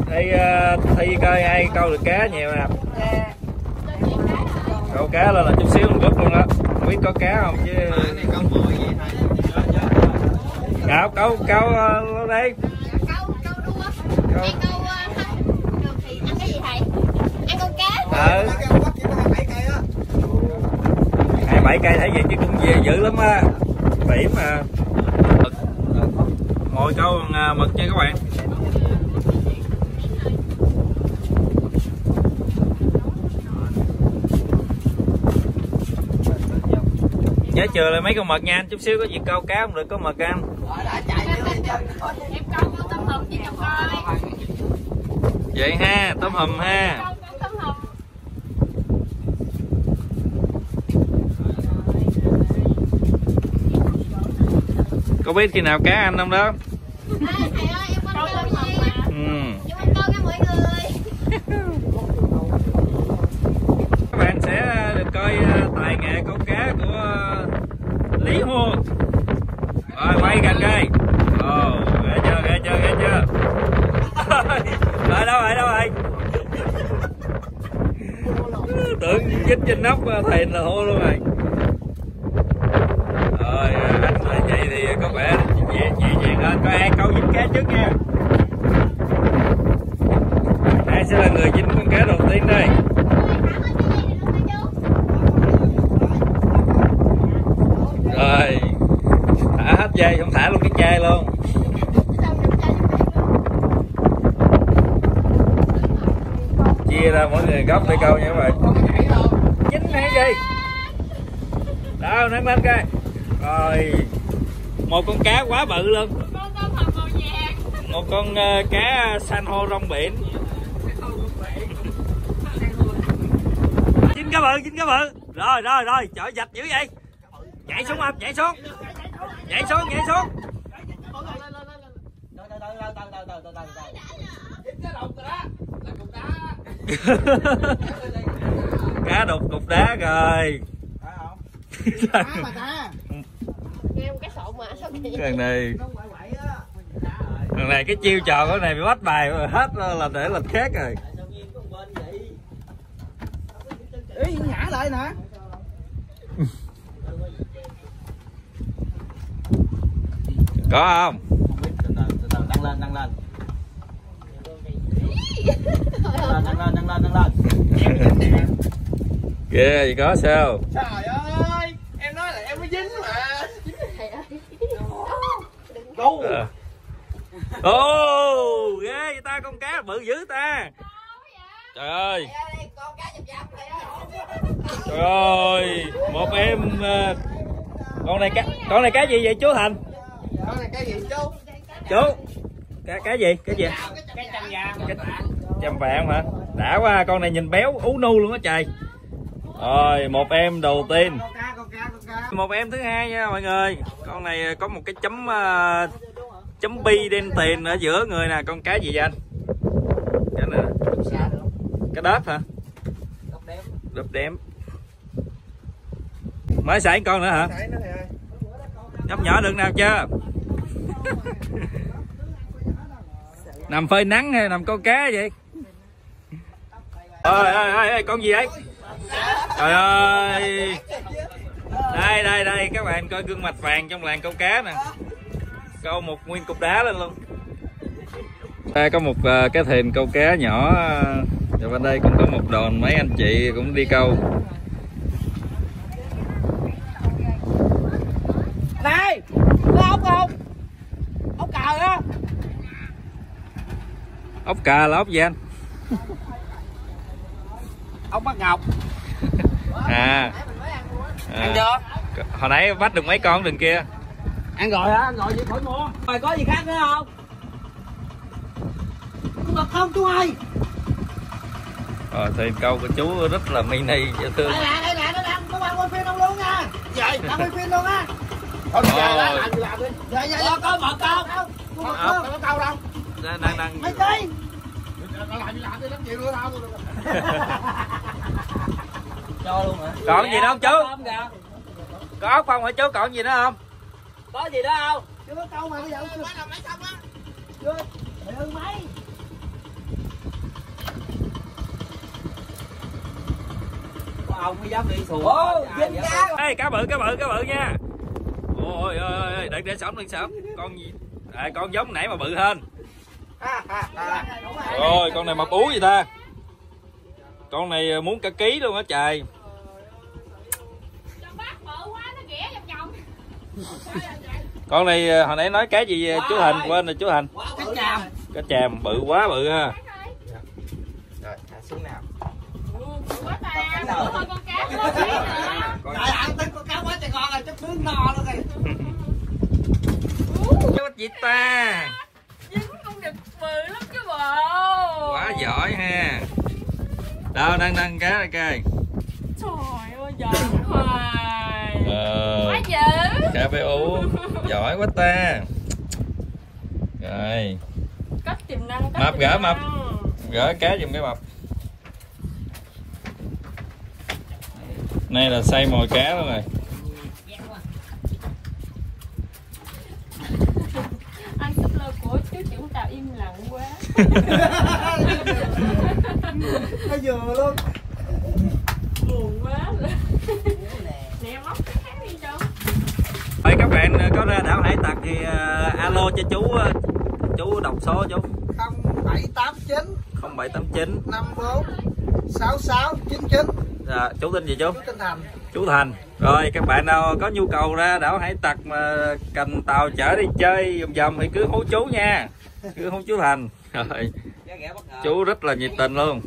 thì ờ, thi coi ai câu được cá nhiều nè. Câu cá lên là chút xíu mình gấp luôn đó không biết có cá không chứ. Câu câu câu ờ, lên đây. Câu, câu đua. Câu ờ, thăm được thì ăn cái gì thầy? Ăn con cá. Ờ. Hai bảy cây thấy vậy chứ cũng về dữ lắm á. Biển mà. Mực ngồi câu mực nha các bạn nhớ chừa lại mấy con mực nha anh. Chút xíu có gì câu cá không được có mực coi vậy ha tôm hùm ha. Có biết khi nào cá ăn không đó Ê, thầy ơi, em quanh câu câu tôm hùm gì? mà ừ. Em quanh câu nha mọi người các bạn sẽ được coi ờ, tài nghệ câu cá của ờ, Lý Huông rồi quay gần đây ồ ghê chưa ghê chưa ghê chưa rồi đâu rồi đâu rồi tưởng dính trên lên là hố luôn rồi. Rồi à, anh là vậy thì có vẻ nhẹ nhẹ nhàng hơn có ai câu dính cá trước nha? Ai sẽ là người dính con cá đầu tiên đây? Rồi, thả hết dây, không thả luôn cái chai luôn. Chia ra mỗi người góc để câu nha các bạn chín hay gì đâu nâng lên coi rồi một con cá quá bự luôn. Một con uh, cá san hô rong biển. Chín cá bự chín cá bự. Rồi rồi rồi chở dạch dữ vậy. Nhảy xuống không nhảy xuống. Nhảy xuống nhảy xuống. *laughs* Cá đục cục đá rồi nghe một cái sộn mà sao vậy thằng này. Thằng này cái chiêu trò của này bị bắt bài rồi hết là để lịch khác rồi. Ý nhả lại nè. Có không? Nâng lên nâng lên nâng lên. Nâng lên nâng lên *laughs* kìa gì có sao? Trời ơi em nói là em mới dính mà. Đâu? Ờ. ô ghê vậy ta con cá bự dữ ta. Trời ơi. Trời ơi một em ờ, con này cá con này cá gì vậy chú thành? Con này cái gì chú? Chú cá cá gì cá gì? Cái chân vàng cái chăm vàng hả? Đã quá con này nhìn béo ú nu luôn á trời rồi một em đầu tiên. Con cá con cá con cá. Một em thứ hai nha mọi người. Con này có một cái chấm ờ, chấm bi đen tiền ở giữa người nè. Con cá gì vậy anh? Cái này cái đớp hả? Đớp đếm. Mới xảy con nữa hả? Nhóc nhỏ được nào chưa? Nằm phơi nắng hay nằm câu cá vậy? Ơi ơi ơi ơi, con gì đấy trời ơi. Đây đây đây các bạn coi gương mặt vàng trong làng câu cá nè. Câu một nguyên cục đá lên luôn. Đây có một ờ, cái thuyền câu cá nhỏ và bên đây cũng có một đoàn mấy anh chị cũng đi câu. Này có ốc không? Ốc cào á ốc cà là ốc gì anh? Ốc bắt ngọc à, ăn à chưa hồi nãy bắt được mấy con đường kia. Ăn rồi hả? Ăn rồi vậy khỏi mua. Rồi có gì khác nữa không? Mật không chú ơi. Rồi thuyền câu của chú rất là mini dễ thương. Đây nè đây nè nó đang có bạn quay phim ông luôn nha vậy đang quay phim luôn á. Thôi lá làm làm đi dạ dạ. Dạ có mật không có mật Không. không có câu đâu. Đang đang. Mấy ký nó làm làm đi lắm chịu nữa tao cho luôn hả? Còn gì nữa không chú? Có ốc không hả chú? Còn gì nữa không? Có gì nữa không? Chưa có câu mà bây giờ chưa làm mấy chưa ông mới dám đi xuồng. Ô dính cá Ê, cá bự cá bự cá bự nha. Ôi ôi ôi ôi, đừng để sổng đừng sổng con gì? À, con giống nãy mà bự hơn. Rồi. Con này mà bú gì ta? Con này muốn cả ký luôn á trời cho bác bự quá nó ghẻ vòng vòng con này à, hồi nãy nói cái gì chú thành quên rồi chú thành cái chàm. Cá chàm bự quá bự ha. Rồi thả xuống nào. Quá ta con cá cá quá rồi rồi. Đực bự lắm chứ bộ quá giỏi ha. Đâu đang đang cá đây coi. Trời ơi giỏi ờ quá dữ. Ú giỏi quá ta. Rồi. Có tiềm năng có Mập gỡ mập. gỡ cá giùm cái mập. Nay là xây mồi cá luôn rồi. *laughs* Anh súp lơ của chú trưởng tàu im lặng quá. *laughs* *laughs* Nó vừa luôn. Buồn quá nè móc cái khác đi cho Vậy các bạn có ra đảo Hải Tặc thì ờ, alo cho chú ờ, chú đọc số chú. không bảy tám chín 0789 năm bốn sáu sáu chín chín. Dạ, chú tên gì chú? Chú tinh thành. Chú Thành. Rồi các bạn nào có nhu cầu ra đảo Hải Tặc mà cần tàu chở đi chơi vòng vòng thì cứ hú chú nha. Cứ hú chú Thành. Rồi. Chú rất là nhiệt tình luôn.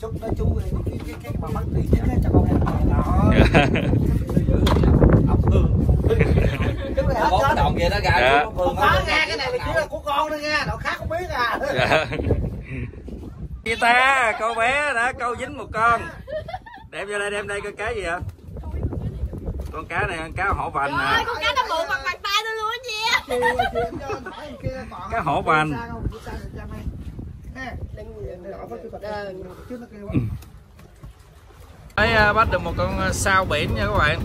Chút nói chú cái cái cái, mà bắt đi chính cho con em. *laughs* Đó ốc hương chú này hết có chết động vậy đó gà Dạ. có không có nha cái này là chỉ là của con thôi nha đội khác không biết à Dạ. Chị ta cô bé đã câu dính một con đem vô đây đem đây coi cá gì vậy con cá này con cá hổ vành Trời nè ơi, con cá nó bự bằng bàn tay tôi luôn á chị cá hổ vành Đấy, à, bắt được một con à, sao biển nha các bạn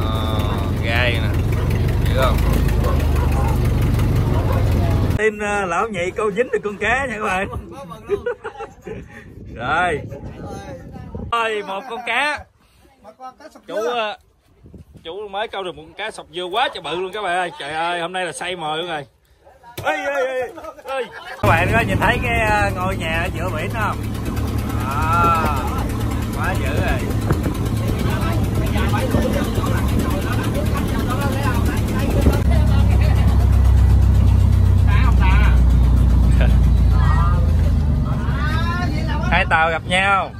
Ờ, gai nè. Thấy không? Tin à, lão nhị câu dính được con cá nha các bạn. *laughs* Rồi. Ơi một con cá. Chú à, chú mới câu được một con cá sọc dưa quá trời bự luôn các bạn ơi. Trời ơi hôm nay là say mồi luôn rồi. Ê, ê, ê, ê. các bạn có nhìn thấy cái ngôi nhà ở giữa biển không? À, gặp nhau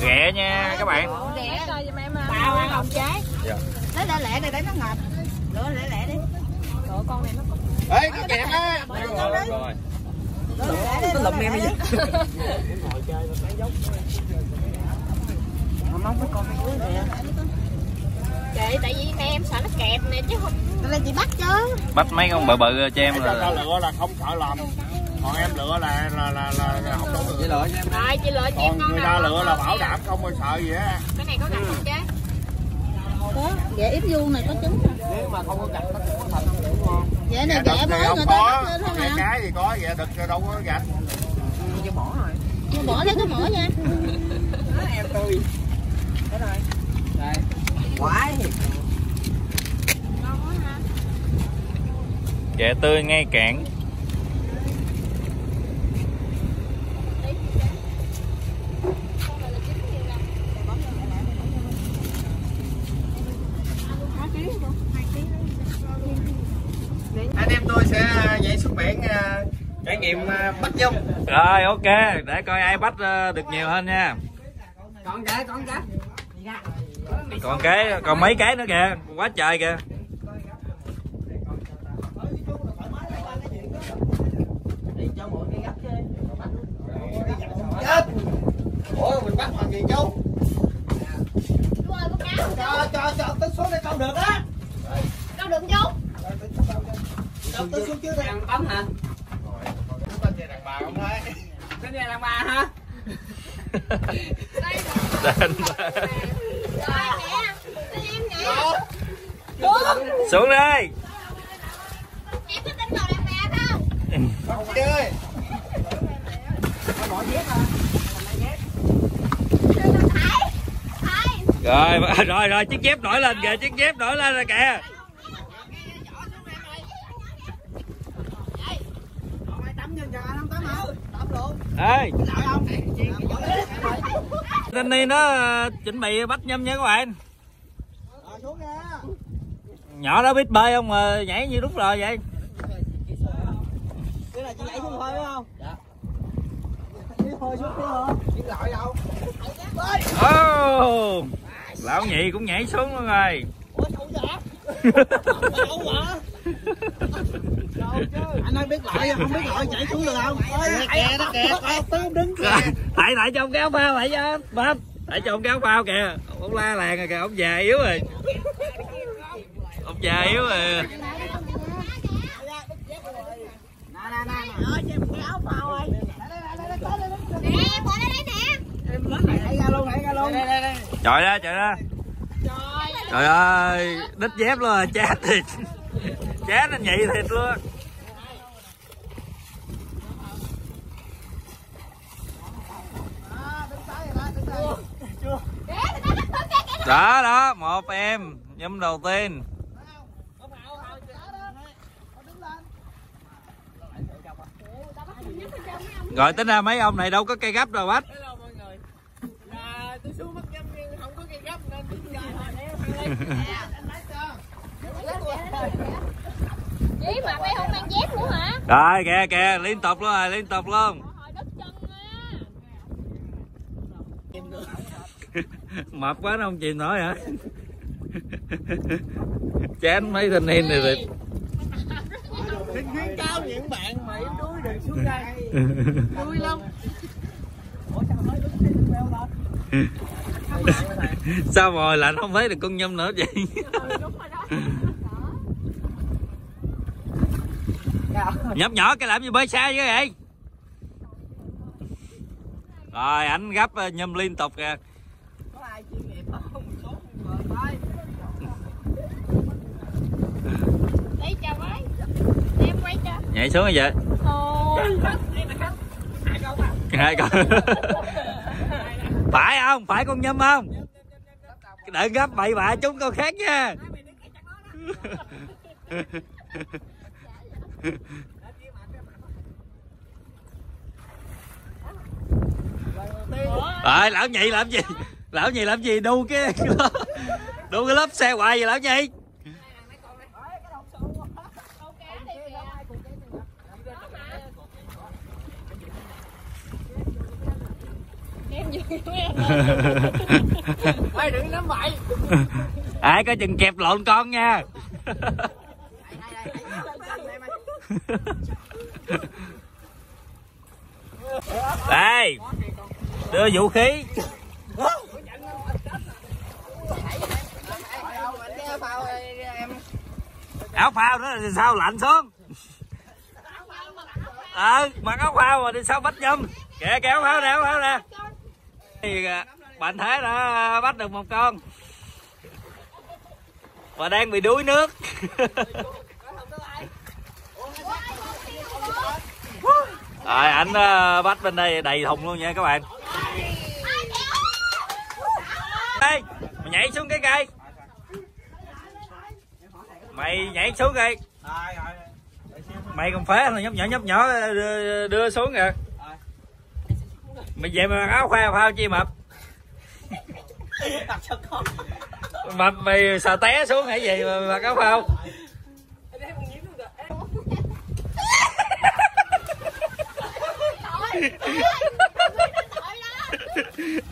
ghẹ nha các bạn Rẻ coi giùm em Tao ăn lòng trái lấy lẹ lẹ này để nó ngập lựa lẹ lẹ đi Trời con này nó ê cái kẹt á nó lụm em bây giờ mong với con cái dưới nè Chị tại vì này em sợ nó kẹp nè chứ không Tao lên chị bắt chứ bắt mấy con bự bự cho em ta là lựa là không sợ lầm. Còn em lựa là là là, là, là không đúng Chị lựa cho em Rồi chị lựa cho em còn con người ta lựa là bảo đảm không có sợ gì á. Cái này có gặp không chứ? Có, ghẹ yếm vuông này có trứng. Nếu mà không có gạch nó cũng có thành cũng ngon Ghẹ này Dạ, mới không người ta có. bắt lên thôi mà cái gì có ghẹ đực đâu có gạch. Nhưng bỏ lấy cái mỡ nha quái ghẹ tươi ngay cạn anh em tôi sẽ nhảy xuống biển trải nghiệm à, bắt dông. Rồi ok. Để coi ai bắt ờ, được nhiều hơn nha. Con cái con cái. Còn cái còn mấy cái nữa kìa. Quá trời kìa ủa mình bắt bằng gì chú cho cho cho tính số này câu được á. Đâu được chú Đọc tính số đi ăn bấm hả? Tên về đàn bà không thấy. Cái này là bà hả? Đây. Xuống đây Em có tin đồ đàn bà không? Không chơi rồi *laughs* rồi rồi, chiếc dép nổi lên kìa, chiếc dép nổi lên rồi kìa. Ê. Danny nó ờ, chuẩn bị bắt nhâm nha các bạn. Nhỏ đó biết bơi không mà nhảy như đúng rồi vậy. Cái này chỉ nhảy xuống thôi, phải không? Thôi xuống đi thôi đi lại đâu? Oh, lão nhị cũng nhảy xuống luôn rồi. Ủa sao vậy? Đâu vậy anh nói biết loại không biết loại nhảy xuống được không? Kìa đó kìa không đứng Rồi, tại tại cho ông kéo phao lại cho bắp tại cho ông kéo phao kìa. Ông la làng rồi kìa ông già yếu rồi. Ông già yếu rồi. Nè nè nè ơi cho em cái áo phao ơi trời ra trời ra trời ơi đít dép luôn à, chát thịt chát nó nhị thịt luôn. Đó đó một em nhâm đầu tiên. Rồi tính ra mấy ông này đâu có cây gấp đâu bách Hello mọi người. À, tôi xuống bắt dâm nhưng không có cây gấp nên tôi giờ hồi mà mày không mang dép nữa hả? rồi kìa kìa liên tục luôn rồi liên tục luôn Hồi đất chân á. *laughs* mập quá nó không chịu nổi hả *laughs* chán mấy thanh niên này thì Xin khuyến cáo những bạn mà yếu đuối đừng xuống đây. Đuối lắm. *laughs* sao rồi? Lạnh không thấy được con nhâm nữa vậy? *laughs* Nhấp nhỏ cái làm gì bơi xa vậy? Vậy rồi anh gấp ờ, nhâm liên tục kìa Có ai chuyên nghiệp không? Số người thôi. Đây chào với. Em quay cho nhảy xuống như vậy? Hai con. Phải không? Phải con nhâm không? Đừng gấp bậy bạ chúng con khác nha. Rồi lão nhị làm gì? Lão nhị làm gì? Đu cái đu cái lớp xe hoài vậy, lão nhị? Mày đừng nắm bậy. ai có chừng kẹp lộn con nha. *laughs* Đây đưa vũ khí. Áo phao đó thì sao lạnh xuống? Ờ mặc áo phao mà đi sao bách nhâm? Kìa kìa áo phao nè, áo phao nè thì à, bạn thế đã bắt được một con. Và đang bị đuối nước. *laughs* Rồi ảnh ờ, bắt bên đây đầy thùng luôn nha các bạn. Đây mày nhảy xuống cái cây. Mày nhảy xuống cây. Mày còn phế là nhấp nhỏ nhấp nhỏ đưa, đưa xuống kìa mày về mày mặc áo phao phao chi mập? Mập mày sợ té xuống hay gì mà mặc áo phao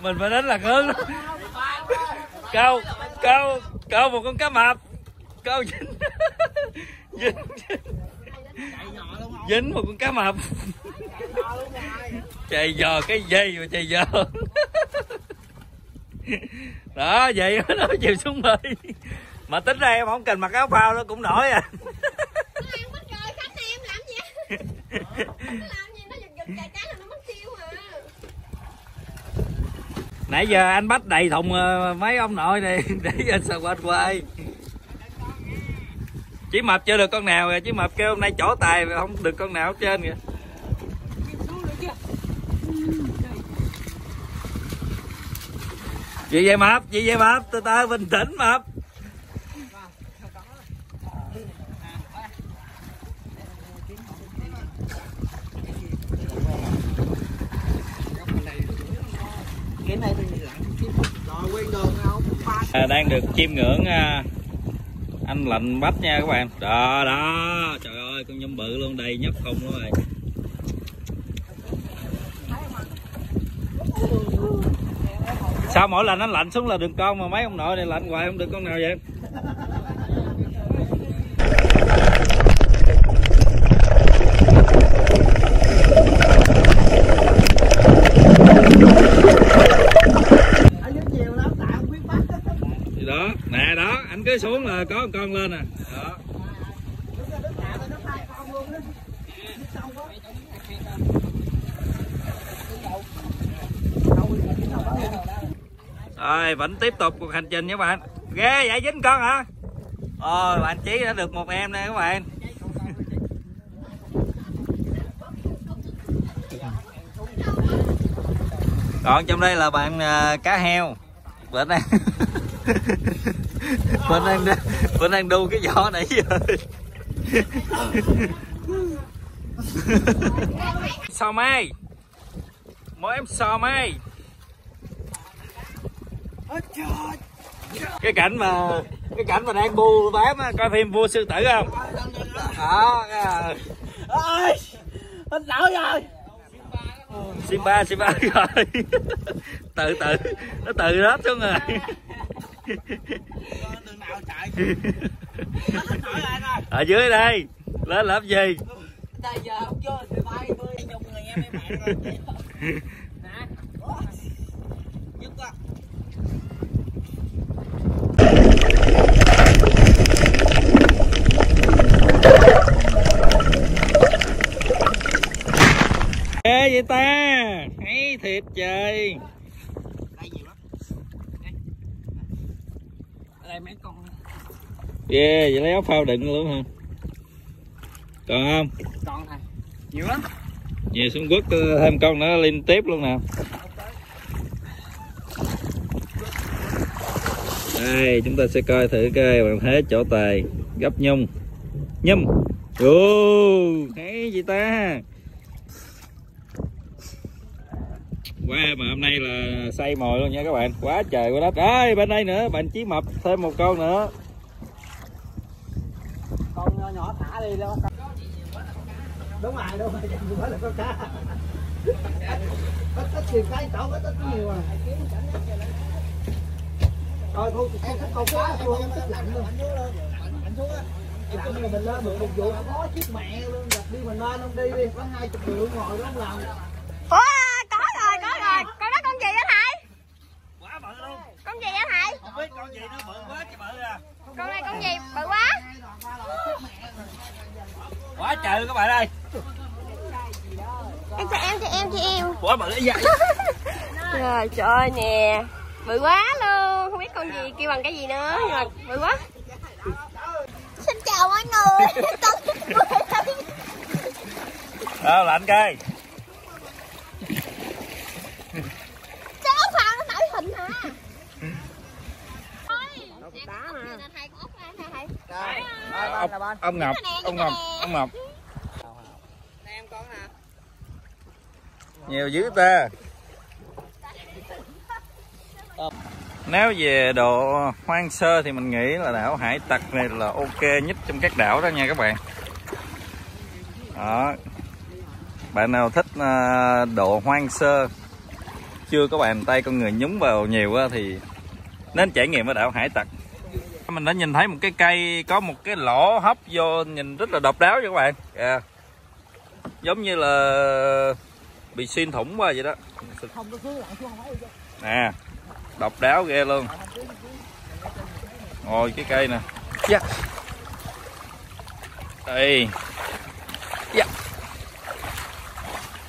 mình phải đánh là hơn câu câu câu một con cá mập. Câu dính. Dính. Dính một con cá mập chạy giò cái dây mà chạy giò. Đó vậy nó chịu xuống bơi. Mà tính ra em không cần mặc áo phao nó cũng nổi à. Rồi, à. nãy giờ anh bắt đầy thùng ờ, mấy ông nội này *laughs* để anh sao quên quay chỉ mập chưa được con nào kìa chỉ mập kêu hôm nay chỗ tài không được con nào hết trơn kìa gì vậy mập gì vậy mập từ từ bình tĩnh mập. À, đang được chiêm ngưỡng à, anh lạnh bách nha các bạn. Đó đó. Trời ơi con nhum bự luôn đầy nhấp không luôn rồi sao mỗi lần anh lạnh xuống là đường con mà mấy ông nội này lạnh hoài không được con nào vậy? Đó, nè đó, anh cứ xuống là có con lên nè đó. Rồi vẫn tiếp tục cuộc hành trình nha các bạn. Ghê vậy dính con hả? Ờ bạn chí đã được một em nè các bạn. Còn trong đây là bạn uh, cá heo. Bên *laughs* đang bên đang bên đang đu cái giỏ nãy giờ. *laughs* Sao mai? Mỗi em sò mai cái cảnh mà cái cảnh mà đang bu bám á coi phim vua sư tử không? Đó à. Hết nổi rồi Simba Simba *laughs* rồi. Từ từ. Nó từ hết xuống rồi. Ở dưới đây. Lên làm gì *laughs* Đây giờ không vô thì bay bơi nhung người em mấy bạn rồi. Giúp quá. Ghê vậy ta hay thiệt trời. Đây. Mấy con ghê vậy lấy ốc phao đựng luôn hả? Còn không? Con này. Nhiều lắm. về xuống quất ờ, thêm con nữa liên tiếp luôn nè đây chúng ta sẽ coi thử coi bạn thế chỗ tài. Gấp nhung. Nhum ồ thấy gì ta. Wow, mà hôm nay là say mồi luôn nha các bạn. Quá trời quá đất. Ơi bên đây nữa, bạn chí mập thêm một con nữa. Con nhỏ, nhỏ thả đi đâu Đúng rồi, đúng rồi, chẳng nói là con cá. Ít ít thì cái tẩu ít ít nhiều à. Rồi thôi, con thích con quá, tôi không thích lạnh luôn Lạnh mà mình lên được một vụ có chiếc mẹ luôn, gặp đi mình lên không đi đi, có hai chục triệu ngồi đó không làm Ủa, có rồi, có rồi. Con đó con gì anh Hải? Quá bự luôn Con gì anh Hải? Không biết con gì nó bự quá bự à Con này con gì? Bự quá. Quá trời các bạn ơi Em cho em, cho em, cho em. Quá bự vậy *laughs* Rồi, trời ơi nè. Bự quá con gì kêu bằng cái gì nữa. Nhưng mà bự quá. Xin chào mọi người. Đâu lạnh cây Sao ốc phao nó nổi hình hả? Ông, Ngọc ông Ngọc ông Ngọc Em con nè. nhiều dữ ta nếu về độ hoang sơ thì mình nghĩ là đảo Hải Tặc này là ok nhất trong các đảo đó nha các bạn. Đó. Bạn nào thích à, độ hoang sơ chưa có bàn tay con người nhúng vào nhiều thì nên trải nghiệm ở đảo Hải Tặc. Mình đã nhìn thấy một cái cây có một cái lỗ hấp vô nhìn rất là độc đáo nha các bạn. Kìa giống như là bị xuyên thủng qua vậy đó. Nè độc đáo ghê luôn. Ngồi cái cây nè. Dạ. Đây. Dạ.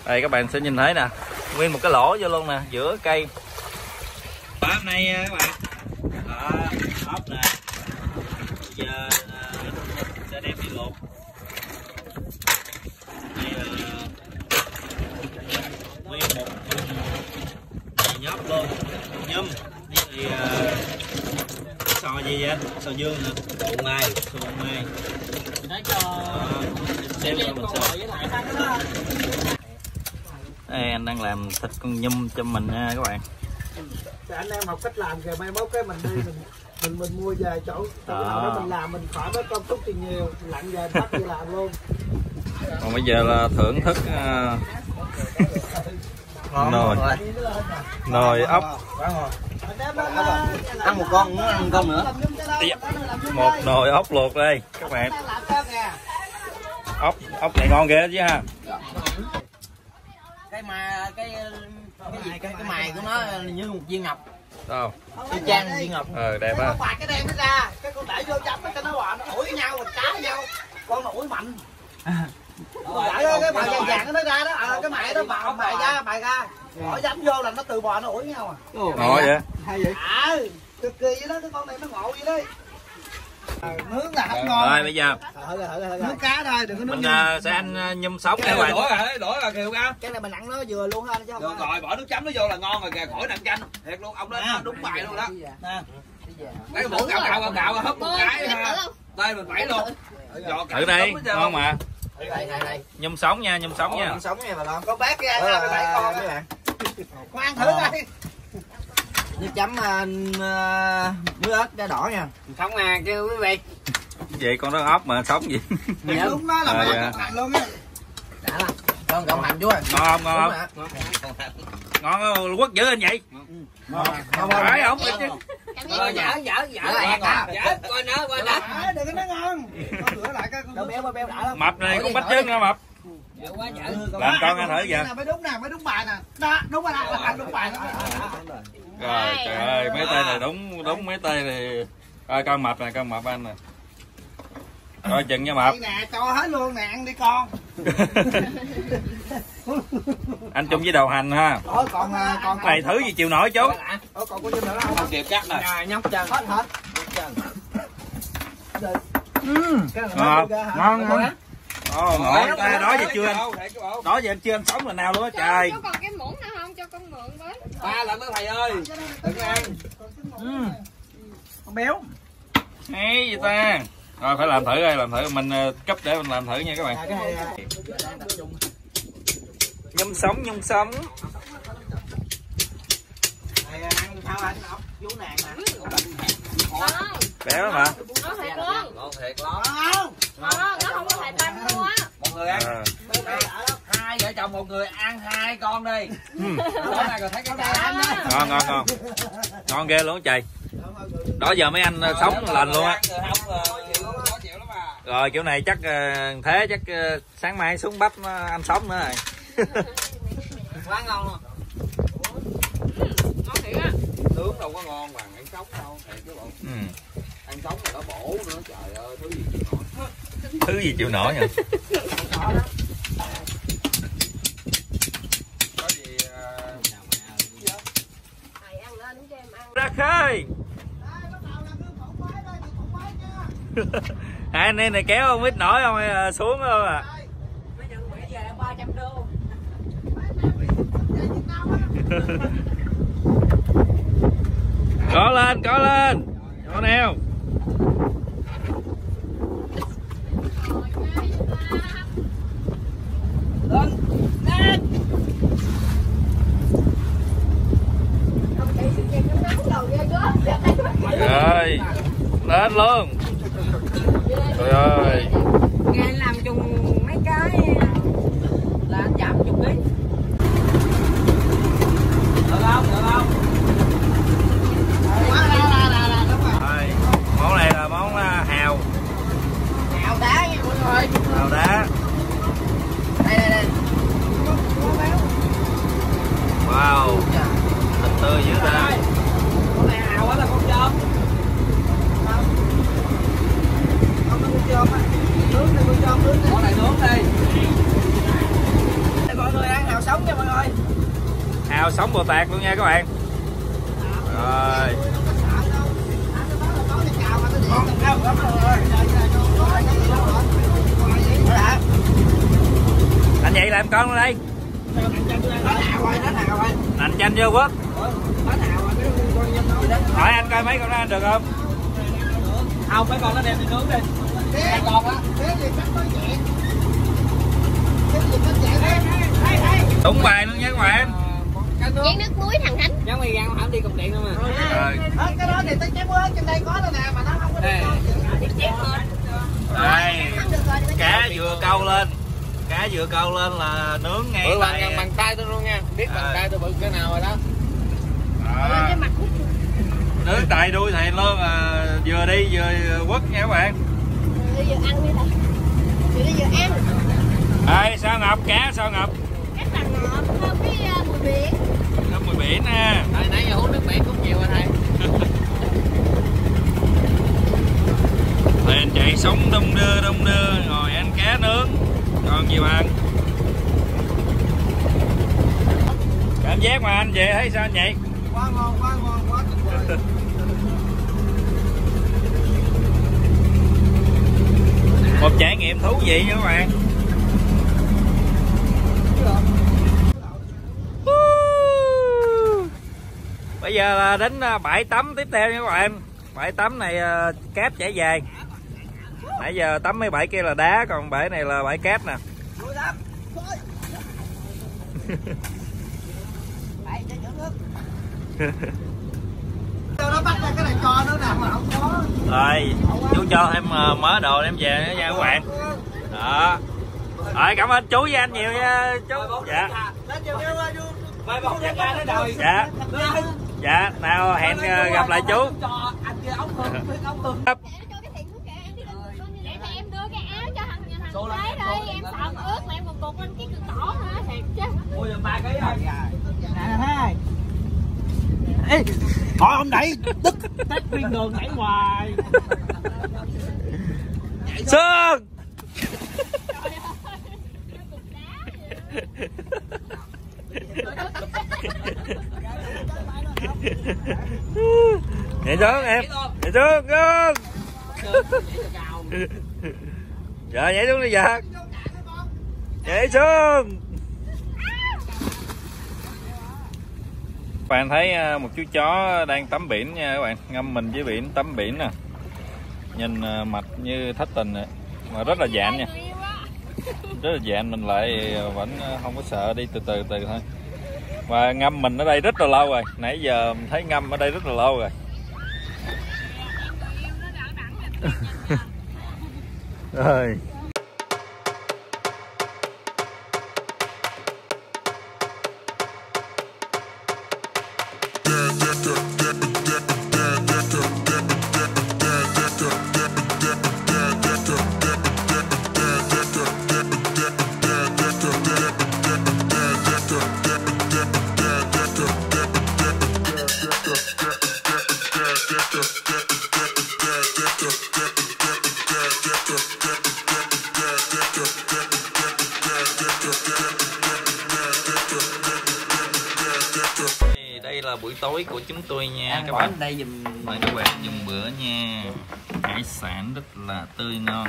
Đây các bạn sẽ nhìn thấy nè. Nguyên một cái lỗ vô luôn nè giữa cây. Hôm nay nha các bạn. Đó, ốc nè. Bây giờ à, sẽ đem đi luộc. Đây là nguyên một nhóc luôn nhum với thì uh, sò gì vậy? Sò dương hả? Bụng mai sò mai. Để cho xéo cho mình con sò. ngồi với lại xanh đó. đây anh đang làm thịt con nhum cho mình nha các bạn. Thì anh em học cách làm kìa mai mốt cái mình đi mình mình mình mua về chỗ chỗ À. nào đó mình làm mình khỏi mất công túc tiền nhiều lặn về bắt đi làm luôn. Còn bây giờ là thưởng thức à, nồi. Nồi. Ốc. Ăn một con muốn ăn một con nữa. Da, một nồi ốc luộc đây các bạn. Ốc ốc này ngon ghê chứ ha. Cái mà cái cái gì cái, cái mài của nó như một viên ngọc. Đâu? Y chang viên ngọc. Ờ đẹp ha. cái đem nó ra cái con để vô chấm cái nó hòa nó ủi với nhau mình cá với nhau con nó ủi mạnh *laughs* Để cái bài vàng vàng nó ra đó. À, cái mẹ đó bào mài ra mài ra. Bỏ dấm vô là nó từ bò nó ủi nhau à. Ngon vậy? Hay vậy? À. Cực kỳ vậy đó cái con này nó ngộ vậy đấy à, nướng là không ngon. rồi bây giờ. Rồi, rồi, rồi. nướng cá thôi đừng có nướng mình sẽ ăn nhum sống các bạn. rồi đổ là kìa cao cái này mình ăn nó vừa luôn ha chứ không được rồi bỏ nước chấm nó vô là ngon rồi kìa khỏi nặng chanh. Thiệt luôn ông lên đúng bài luôn đó. Nè. Cái muỗng cạo cạo cạo cạo hấp một cái đây mình bảy luôn. Thử trơn. ngon mà đây đây đây. Nhum sống nha nhum sống nha. sống nha bà con. Bác cái ăn Đó cái bảy con. là á. bạn. Con ăn thử coi. Nước chấm uh, muối ớt da đỏ nha. Sống à kêu quý vị. Vậy con đó ốc mà sống gì dạ. Đúng đó là Ờ, à, dạ. luôn á. Đã lắm con cộng hành chú ơi ngon không ngon không? Ngon không? Quất dữ anh vậy. Phải không? Chứ Ờ, dở dở dở dở coi nữa coi nữa đừng có nói ngon. Con rửa lại coi con béo béo đã lắm. Mập này cũng bánh trứng hả mập. Dở quá dở làm con ăn thử giờ mới đúng nè mới đúng bài nè. Đó đúng rồi đó là đúng bài đó. rồi trời ơi mấy tay này đúng đúng mấy tay này coi con mập này con mập anh nè coi chừng nha mập. Nè cho hết luôn nè ăn đi con. *laughs* Anh chung với đầu hành ha. Ủa còn à, còn này thử gì chịu nổi chú? Ủa còn có nữa không? Không kịp cắt nè. rồi nhóc chân. Hết hết. Cái này ngon ngon. Ngon ồ ngon Đó, đó giờ chưa anh? đó giờ anh chưa anh sống là nào luôn á trời. Có còn cái muỗng nào không? Cho con mượn với. Ba lần đó thầy ơi. Đừng ăn. Con béo. hay gì ta rồi phải làm thử đây làm thử. Mình ờ, cấp để mình làm thử nha các bạn. À, cái này à, nhum sống nhum sống. À, béo mà Ngon thiệt luôn. Ngon thiệt lắm. Không. Ngon Nó không có hại tanh luôn. Á Một người ăn. Ờ. Hai vợ chồng một người ăn hai con đi. Ừ. Thấy cái ngon ngon ngon. Ngon ghê luôn á trời đó giờ mấy anh ờ, sống lành luôn á rồi kiểu này chắc ờ, thế chắc ờ, sáng mai xuống bắp nó anh sống nữa rồi *laughs* quá ngon luôn Ngon thiệt á Nướng đâu có ngon bằng ăn sống đâu. Thiệt cái bộ. ừ. Ăn sống mà nó bổ nữa. Trời ơi, thứ gì chịu nổi. thứ gì chịu nổi nha Có gì ờ, Thầy ăn lên cho em ăn ra khơi *laughs* à, anh em này kéo không ít nổi không hay xuống không à có lên có lên có neo rồi lên luôn trời ơi. Nghe anh làm chung mấy cái là anh giảm chục ký được không? Được không? Món này là món à, hào. Hào đá nha mọi người. Hào đá. Đây đây đây. Wow. Thịt tươi dữ ta con này hào á là con chôm con này nướng đi Để mọi người ăn hào sống nha mọi người. hào sống bồ tạt luôn nha các bạn. Rồi. Anh vậy làm con đây. Anh chanh vô quốc. Hỏi anh coi mấy con đó ăn được không? Không, mấy con nó đem đi nướng đi á đúng bài luôn nha các bạn. Chén nước muối thằng Khánh giống như gan hẳn đi cục điện thôi mà. Rồi. Hết cái đó thì tới chém ớt trên đây có rồi nè mà nó không có đây. đây. Cá vừa câu lên. Cá vừa câu lên là nướng ngay bự bằng tại- bằng tay tôi luôn nha. Biết bằng À. tay tôi bự cái nào rồi đó. À, nướng tại đuôi thầy luôn à, vừa đi vừa quất nha các bạn Vừa vừa ăn đi thầy Vừa đi vừa ăn. Đây sao ngọc? Cá sao ngọc? Cái tầng ngọt thơm cái uh, mùi biển. Nó mùi biển nè. Tại nãy giờ uống nước biển cũng nhiều rồi thầy. Thầy anh chạy sống đông đưa đông đưa ngồi ăn cá nướng. Còn gì bạn cảm giác mà anh về thấy sao anh vậy quá ngon quá ngon quá tuyệt vời một trải nghiệm thú vị nha các bạn. Bây giờ là đến à, bãi tắm tiếp theo nha các bạn. Bãi tắm này à, cáp cát chảy dài. Nãy giờ tắm mấy bãi kia là đá, còn bãi này là bãi cát nè *laughs* nó bắt ra cái này cho nó nào mà không có. Rồi chú cho thêm ờ, mớ đồ đem về nữa nha các bạn. Đó. Rồi cảm ơn chú với anh nhiều nha chú. Dạ. Dạ. Dạ nào hẹn ờ, gặp lại chú. Em em thằng lấy đi Em sợ ướt mà em còn cột lên cái cửa cổ nữa thiệt chứ. Mua giùm ba ký rồi hai Ê, thôi ông đẩy tức tách viên đường đẩy hoài Sơn. Nhảy xuống em. Nhảy xuống Gương. Dạ nhảy xuống đi dạ Nhảy xuống Các bạn thấy à, một chú chó đang tắm biển nha các bạn. Ngâm mình dưới biển tắm biển nè. Nhìn à, mặt như thất tình nè. Mà rất là dạn nha. *laughs* Rất là dạn mình lại vẫn không có sợ. Đi từ từ từ thôi. Và ngâm mình ở đây rất là lâu rồi. Nãy giờ mình thấy ngâm ở đây rất là lâu rồi. Rồi *laughs* tôi nha các bạn. đây giùm mời các bạn dùng bữa nha. Hải sản rất là tươi ngon.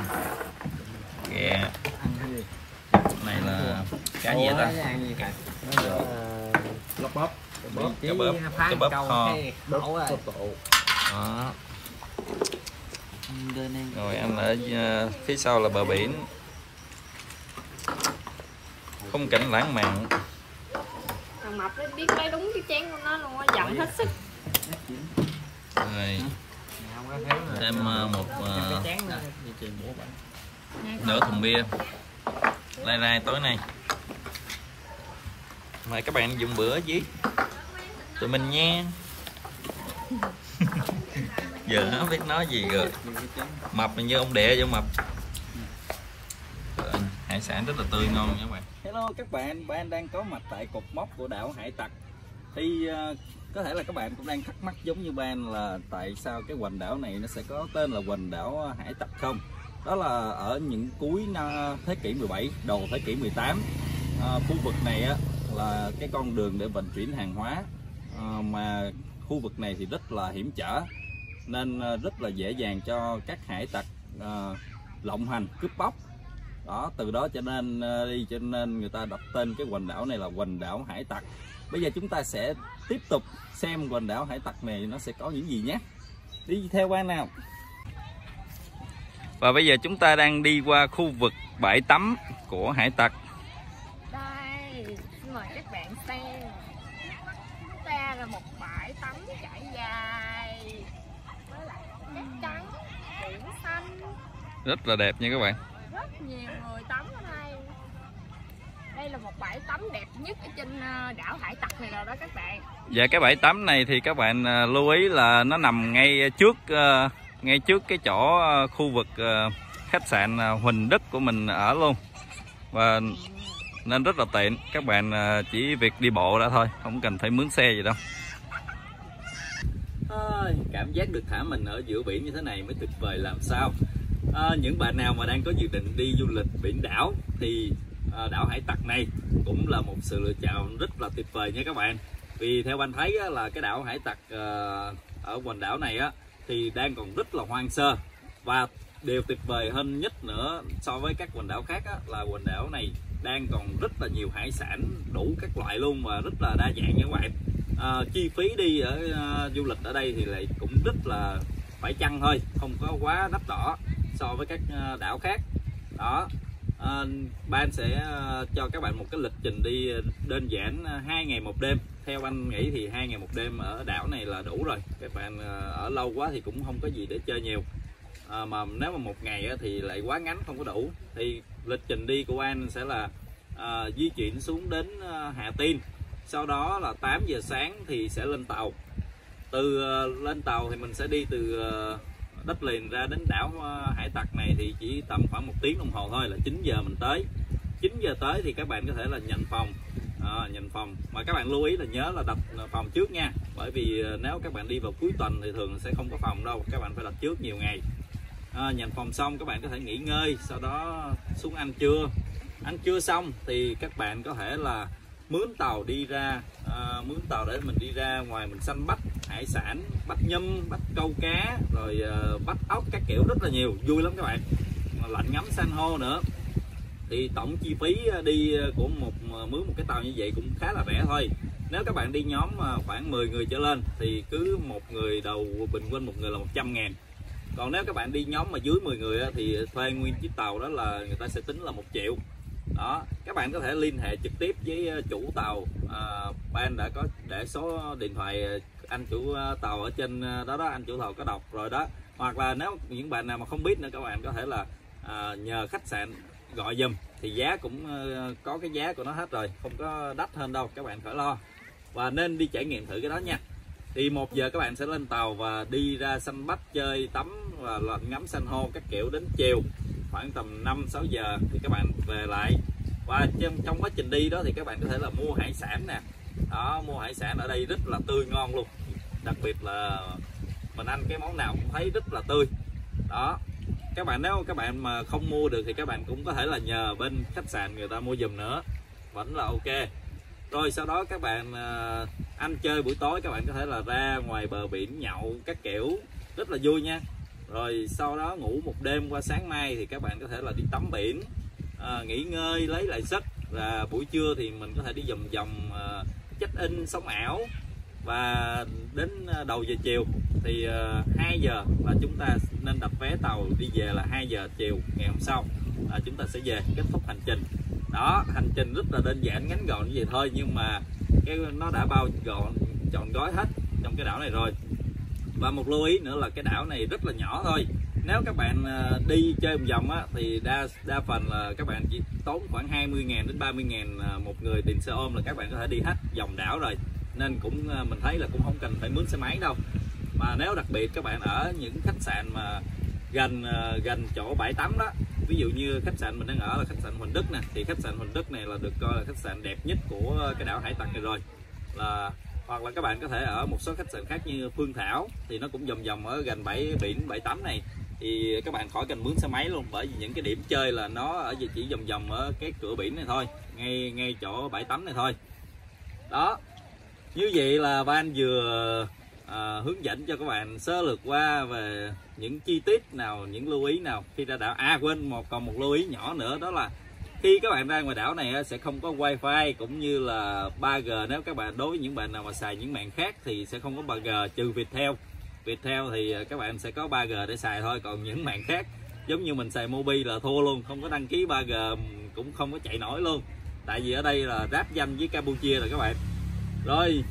Kìa này là cá gì ta? Lóc bóp. Cá bóp cá bóp kho. đó. Rồi anh ở ờ, phía sau là bờ biển. Khung cảnh lãng mạn. Thằng Mập nó biết lấy đúng cái chén của nó luôn á Giận hết sức rồi thêm ờ, một ờ, nửa thùng bia. Lai lai tối nay. Mời các bạn dùng bữa với tụi mình nha. *laughs* Giờ nó biết nói gì rồi. Mập như ông đẻ vô mập. Hải sản rất là tươi ngon nha các bạn. Hello các bạn bạn đang có mặt tại cột mốc của đảo hải tặc. Thì ờ, có thể là các bạn cũng đang thắc mắc giống như ban là tại sao cái quần đảo này nó sẽ có tên là quần đảo hải tặc không? Đó là ở những cuối thế kỷ 17 đầu thế kỷ 18 à, khu vực này á, là cái con đường để vận chuyển hàng hóa. À, mà khu vực này thì rất là hiểm trở nên à, rất là dễ dàng cho các hải tặc à, lộng hành cướp bóc. Đó từ đó cho nên à, đi cho nên người ta đặt tên cái quần đảo này là quần đảo hải tặc bây giờ chúng ta sẽ tiếp tục xem quần đảo hải tặc này nó sẽ có những gì nhé. Đi theo quan nào. Và bây giờ chúng ta đang đi qua khu vực bãi tắm của hải tặc. Đây Xin mời các bạn xem. Chúng ta là một bãi tắm trải dài. Với lại cát trắng Biển xanh. Rất là đẹp nha các bạn. Rất nhiều người Đây là một bãi tắm đẹp nhất ở trên ờ, đảo Hải Tặc này rồi đó các bạn. Và cái bãi tắm này thì các bạn à, lưu ý là nó nằm ngay trước à, ngay trước cái chỗ khu vực khách sạn Huỳnh Đức của mình ở luôn. Và nên rất là tiện các bạn chỉ việc đi bộ ra thôi không cần phải mướn xe gì đâu. Ôi, cảm giác được thả mình ở giữa biển như thế này mới tuyệt vời làm sao? À, những bạn nào mà đang có dự định đi du lịch biển đảo thì À, đảo Hải Tặc này cũng là một sự lựa chọn rất là tuyệt vời nha các bạn. Vì theo anh thấy á, là cái đảo Hải Tặc à, ở quần đảo này á thì đang còn rất là hoang sơ. Và điều tuyệt vời hơn nhất nữa so với các quần đảo khác á, là quần đảo này đang còn rất là nhiều hải sản đủ các loại luôn và rất là đa dạng nha các bạn. À, chi phí đi ở à, du lịch ở đây thì lại cũng rất là phải chăng thôi không có quá đắt đỏ so với các à, đảo khác. Đó. Ờ, uh, ban sẽ ờ, cho các bạn một cái lịch trình đi ờ, đơn giản hai ngày một đêm. Theo anh nghĩ thì hai ngày một đêm ở đảo này là đủ rồi. Các bạn ở lâu quá thì cũng không có gì để chơi nhiều. À, mà nếu mà một ngày thì lại quá ngắn không có đủ. Thì lịch trình đi của anh sẽ là à, di chuyển xuống đến Hà Tiên. Sau đó là 8 giờ sáng thì sẽ lên tàu. Từ à, lên tàu thì mình sẽ đi từ à, đất liền ra đến đảo ờ, Hải Tặc này thì chỉ tầm khoảng một tiếng đồng hồ thôi là 9 giờ mình tới. 9 giờ tới thì các bạn có thể là nhận phòng. À, nhận phòng. Mà các bạn lưu ý là nhớ là đặt ờ, phòng trước nha. Bởi vì nếu các bạn đi vào cuối tuần thì thường sẽ không có phòng đâu. Các bạn phải đặt trước nhiều ngày. À, nhận phòng xong các bạn có thể nghỉ ngơi sau đó xuống ăn trưa. Ăn trưa xong thì các bạn có thể là mướn tàu đi ra à, mướn tàu để mình đi ra ngoài mình săn bắt hải sản bắt nhâm bắt câu cá rồi à, bắt ốc các kiểu rất là nhiều. Vui lắm các bạn. Lạnh ngắm san hô nữa. Thì tổng chi phí à, đi à, của một à, mướn một cái tàu như vậy cũng khá là rẻ thôi. Nếu các bạn đi nhóm khoảng 10 người trở lên thì cứ một người đầu bình quân một người là 100 ngàn. Còn nếu các bạn đi nhóm mà dưới 10 người thì thuê nguyên chiếc tàu đó là người ta sẽ tính là một triệu đó các bạn có thể liên hệ trực tiếp với ờ, chủ tàu. À, ban đã có để số điện thoại ờ, anh chủ ờ, tàu ở trên đó đó anh chủ tàu có đọc rồi đó. Hoặc là nếu những bạn nào mà không biết nữa các bạn có thể là à, nhờ khách sạn gọi dùm thì giá cũng có cái giá của nó hết rồi không có đắt hơn đâu các bạn khỏi lo. Và nên đi trải nghiệm thử cái đó nha. Thì một giờ các bạn sẽ lên tàu và đi ra săn bắt chơi tắm và ngắm san hô các kiểu đến chiều khoảng tầm 5 6 giờ thì các bạn về lại. Và trong, trong quá trình đi đó thì các bạn có thể là mua hải sản nè. Đó mua hải sản ở đây rất là tươi ngon luôn. Đặc biệt là mình ăn cái món nào cũng thấy rất là tươi. Đó các bạn nếu các bạn mà không mua được thì các bạn cũng có thể là nhờ bên khách sạn người ta mua giùm nữa. Vẫn là ok. Rồi sau đó các bạn à, ăn chơi buổi tối các bạn có thể là ra ngoài bờ biển nhậu các kiểu. Rất là vui nha rồi sau đó ngủ một đêm qua sáng mai thì các bạn có thể là đi tắm biển à, nghỉ ngơi lấy lại sức. Và buổi trưa thì mình có thể đi vòng vòng à, check in sống ảo. Và đến à, đầu giờ chiều thì à, 2 giờ là chúng ta nên đặt vé tàu đi về là 2 giờ chiều ngày hôm sau là chúng ta sẽ về kết thúc hành trình. Đó hành trình rất là đơn giản ngắn gọn như vậy thôi nhưng mà cái nó đã bao gọn chọn gói hết trong cái đảo này rồi và một lưu ý nữa là cái đảo này rất là nhỏ thôi. Nếu các bạn à, đi chơi một vòng á, thì đa đa phần là các bạn chỉ tốn khoảng 20.000 đến 30.000 à, một người tiền xe ôm là các bạn có thể đi hết vòng đảo rồi. Nên cũng à, mình thấy là cũng không cần phải mướn xe máy đâu. Mà nếu đặc biệt các bạn ở những khách sạn mà gần gần chỗ bãi tắm đó ví dụ như khách sạn mình đang ở là khách sạn Huỳnh Đức nè thì khách sạn Huỳnh Đức này là được coi là khách sạn đẹp nhất của cái đảo Hải Tặc này rồi. Là hoặc là các bạn có thể ở một số khách sạn khác như Phương Thảo thì nó cũng vòng vòng ở gần bãi biển bãi tắm này. Thì các bạn khỏi cần mướn xe máy luôn bởi vì những cái điểm chơi là nó ở chỉ vòng vòng ở cái cửa biển này thôi ngay ngay chỗ bãi tắm này thôi. Đó. Như vậy là ban vừa à, hướng dẫn cho các bạn sơ lược qua về những chi tiết nào những lưu ý nào khi ra đảo. À quên một còn một lưu ý nhỏ nữa đó là khi các bạn ra ngoài đảo này sẽ không có wifi cũng như là 3G nếu các bạn đối với những bạn nào mà xài những mạng khác thì sẽ không có 3G trừ Viettel. Viettel thì à, các bạn sẽ có 3G để xài thôi còn những mạng khác giống như mình xài Mobi là thua luôn không có đăng ký 3G cũng không có chạy nổi luôn. Tại vì ở đây là ráp danh với Campuchia rồi các bạn. Rồi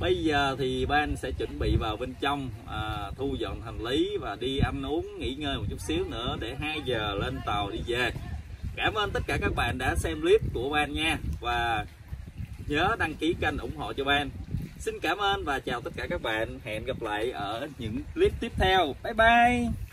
bây giờ thì ban sẽ chuẩn bị vào bên trong à, thu dọn hành lý và đi ăn uống nghỉ ngơi một chút xíu nữa để 2 giờ lên tàu đi về cảm ơn tất cả các bạn đã xem clip của ban nha. Và nhớ đăng ký kênh ủng hộ cho ban xin cảm ơn và chào tất cả các bạn. Hẹn gặp lại ở những clip tiếp theo. Bye bye.